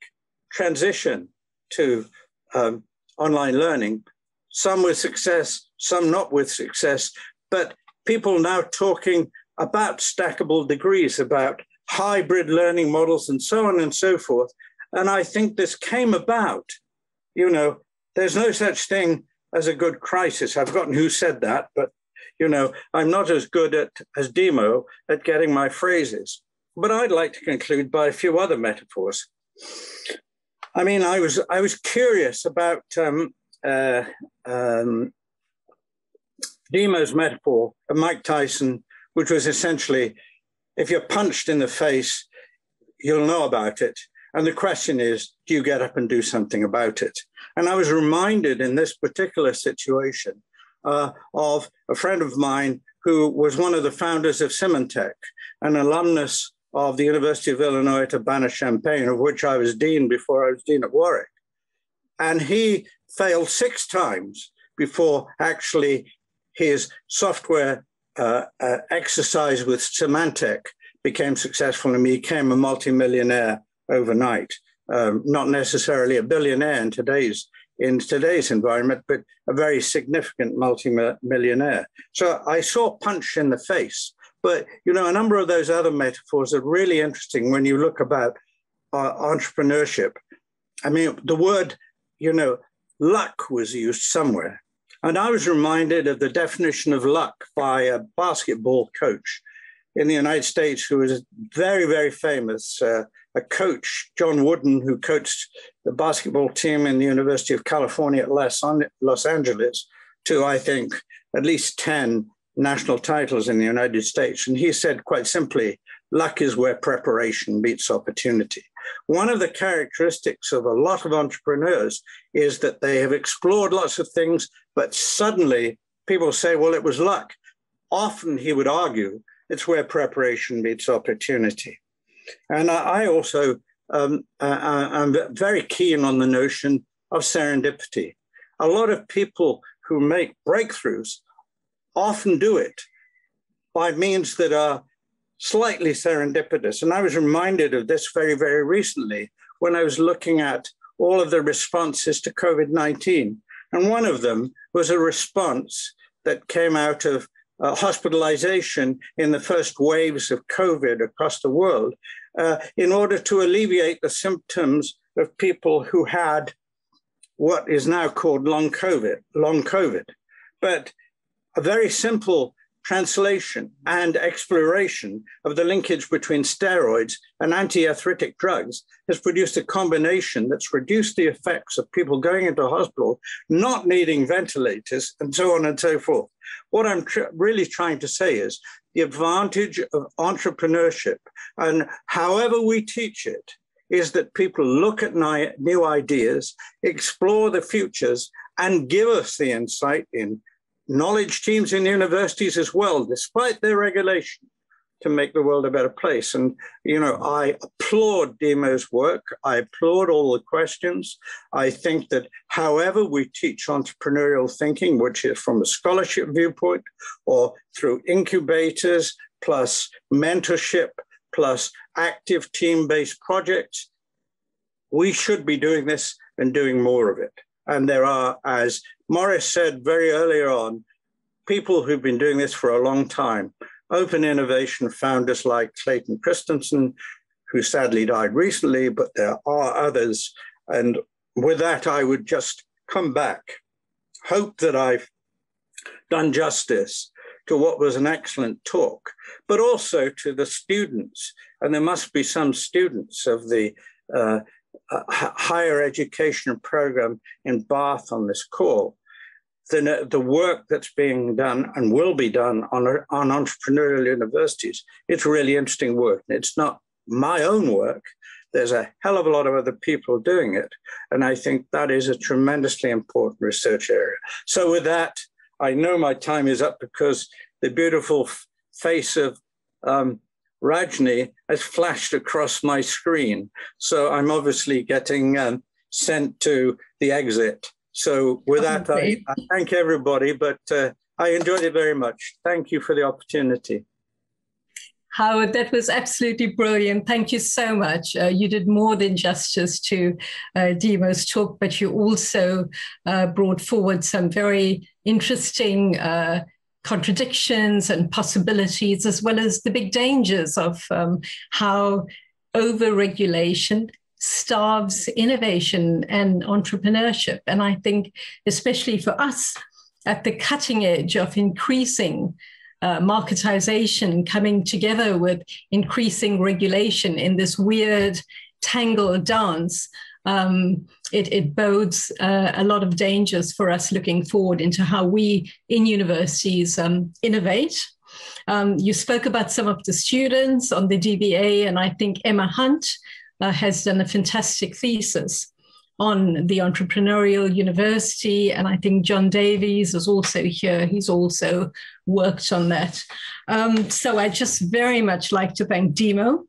transition to um, online learning, some with success, some not with success, but people now talking about stackable degrees, about hybrid learning models, and so on and so forth. And I think this came about, you know, there's no such thing as a good crisis. I've forgotten who said that, but you know, I'm not as good at as Dimo at getting my phrases. But I'd like to conclude by a few other metaphors. I mean, I was I was curious about um, uh, um, Dimo's metaphor of Mike Tyson, which was essentially, if you're punched in the face, you'll know about it. And the question is, do you get up and do something about it? And I was reminded in this particular situation uh, of a friend of mine who was one of the founders of Symantec, an alumnus of the University of Illinois at Urbana-Champaign, of which I was dean before I was dean at Warwick. And he failed six times before actually his software uh, uh, exercise with Symantec became successful and he became a multimillionaire overnight. Um, not necessarily a billionaire in today's in today's environment, but a very significant multi-millionaire. So I saw punch in the face. But you know, a number of those other metaphors are really interesting when you look about uh, entrepreneurship. I mean, the word, you know, luck was used somewhere. And I was reminded of the definition of luck by a basketball coach in the United States who was very, very famous, uh, a coach, John Wooden, who coached the basketball team in the University of California at Los Angeles to, I think, at least 10 national titles in the United States. And he said quite simply, luck is where preparation meets opportunity. One of the characteristics of a lot of entrepreneurs is that they have explored lots of things, but suddenly people say, well, it was luck. Often he would argue it's where preparation meets opportunity. And I, also um, I'm very keen on the notion of serendipity. A lot of people who make breakthroughs often do it by means that are slightly serendipitous. And I was reminded of this very, very recently when I was looking at all of the responses to COVID 19. And one of them was a response that came out of uh, hospitalization in the first waves of COVID across the world uh, in order to alleviate the symptoms of people who had what is now called long COVID, long COVID. But a very simple translation and exploration of the linkage between steroids and anti-arthritic drugs has produced a combination that's reduced the effects of people going into hospital, not needing ventilators, and so on and so forth. What I'm tr- really trying to say is the advantage of entrepreneurship, and however we teach it, is that people look at new ideas, explore the futures, and give us the insight in knowledge teams in universities as well, despite their regulation, to make the world a better place. And, you know, I applaud Dimo's work. I applaud all the questions. I think that however we teach entrepreneurial thinking, which is from a scholarship viewpoint or through incubators, plus mentorship, plus active team based projects, we should be doing this and doing more of it. And there are, as Morris said very earlier on, people who've been doing this for a long time. Open innovation founders like Clayton Christensen, who sadly died recently, but there are others. And with that, I would just come back, hope that I've done justice to what was an excellent talk, but also to the students. And there must be some students of the uh, higher education program in Bath on this call the, the work that's being done and will be done on, on entrepreneurial universities, it's really interesting work. It's not my own work. There's a hell of a lot of other people doing it. And I think that is a tremendously important research area. So, with that, I know my time is up because the beautiful face of um, Rajni has flashed across my screen. So, I'm obviously getting um, sent to the exit. So, with that, I, I, thank everybody, but uh, I enjoyed it very much. Thank you for the opportunity. Howard, that was absolutely brilliant. Thank you so much. Uh, you did more than justice to uh, Dimo's talk, but you also uh, brought forward some very interesting uh, contradictions and possibilities, as well as the big dangers of um, how overregulation starves innovation and entrepreneurship. And I think, especially for us at the cutting edge of increasing uh, marketization coming together with increasing regulation in this weird tangled dance, um, it, it, bodes uh, a lot of dangers for us looking forward into how we in universities um, innovate. Um, you spoke about some of the students on the DBA, and I think Emma Hunt uh, has done a fantastic thesis on the entrepreneurial university. And I think John Davies is also here. He's also worked on that. Um, so I just very much like to thank Dimo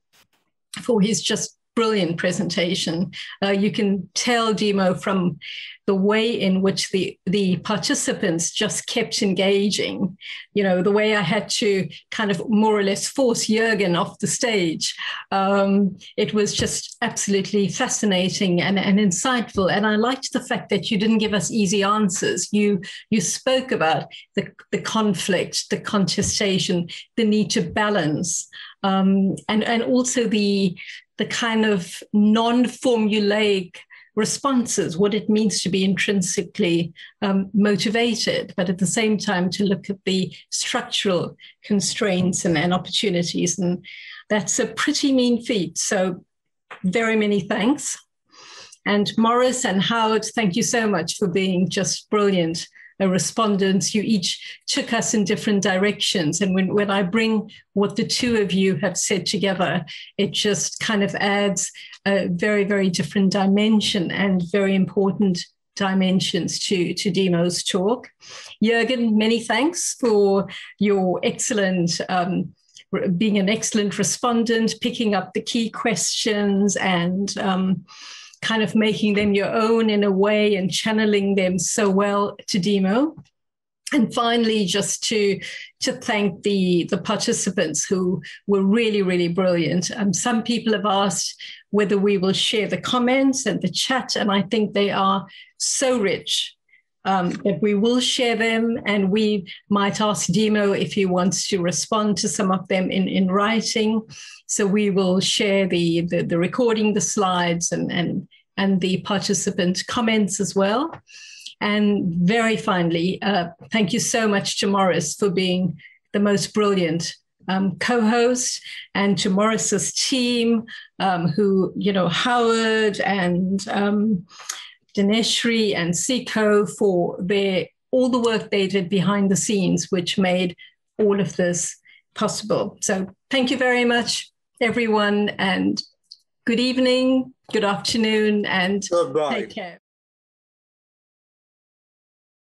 for his just brilliant presentation. Uh, you can tell Dimo from the way in which the the participants just kept engaging. You know, the way I had to kind of more or less force Jürgen off the stage. Um, it was just absolutely fascinating and, and insightful. And I liked the fact that you didn't give us easy answers. You you spoke about the, the conflict, the contestation, the need to balance. Um, and, and also the, the kind of non-formulaic responses, what it means to be intrinsically um, motivated, but at the same time to look at the structural constraints and, and opportunities. And that's a pretty mean feat. So, very many thanks. And Morris and Howard, thank you so much for being just brilliant respondents. You each took us in different directions. And when, when I bring what the two of you have said together, it just kind of adds a very, very different dimension and very important dimensions to, to Dimo's talk. Jürgen, many thanks for your excellent. Um, being an excellent respondent, picking up the key questions, and um, kind of making them your own in a way and channeling them so well to Dimo. And finally, just to to thank the the participants who were really really brilliant. Um, some people have asked whether we will share the comments and the chat, and I think they are so rich um, that we will share them, and we might ask Dimo if he wants to respond to some of them in in writing. So we will share the the, the recording, the slides, and and and the participant comments as well. And very finally, uh, thank you so much to Morris for being the most brilliant um, co-host and to Morris's team, um, who, you know, Howard and um, Dineshri and Siko for their all the work they did behind the scenes, which made all of this possible. So thank you very much, everyone, and good evening, good afternoon, and Goodbye. take care.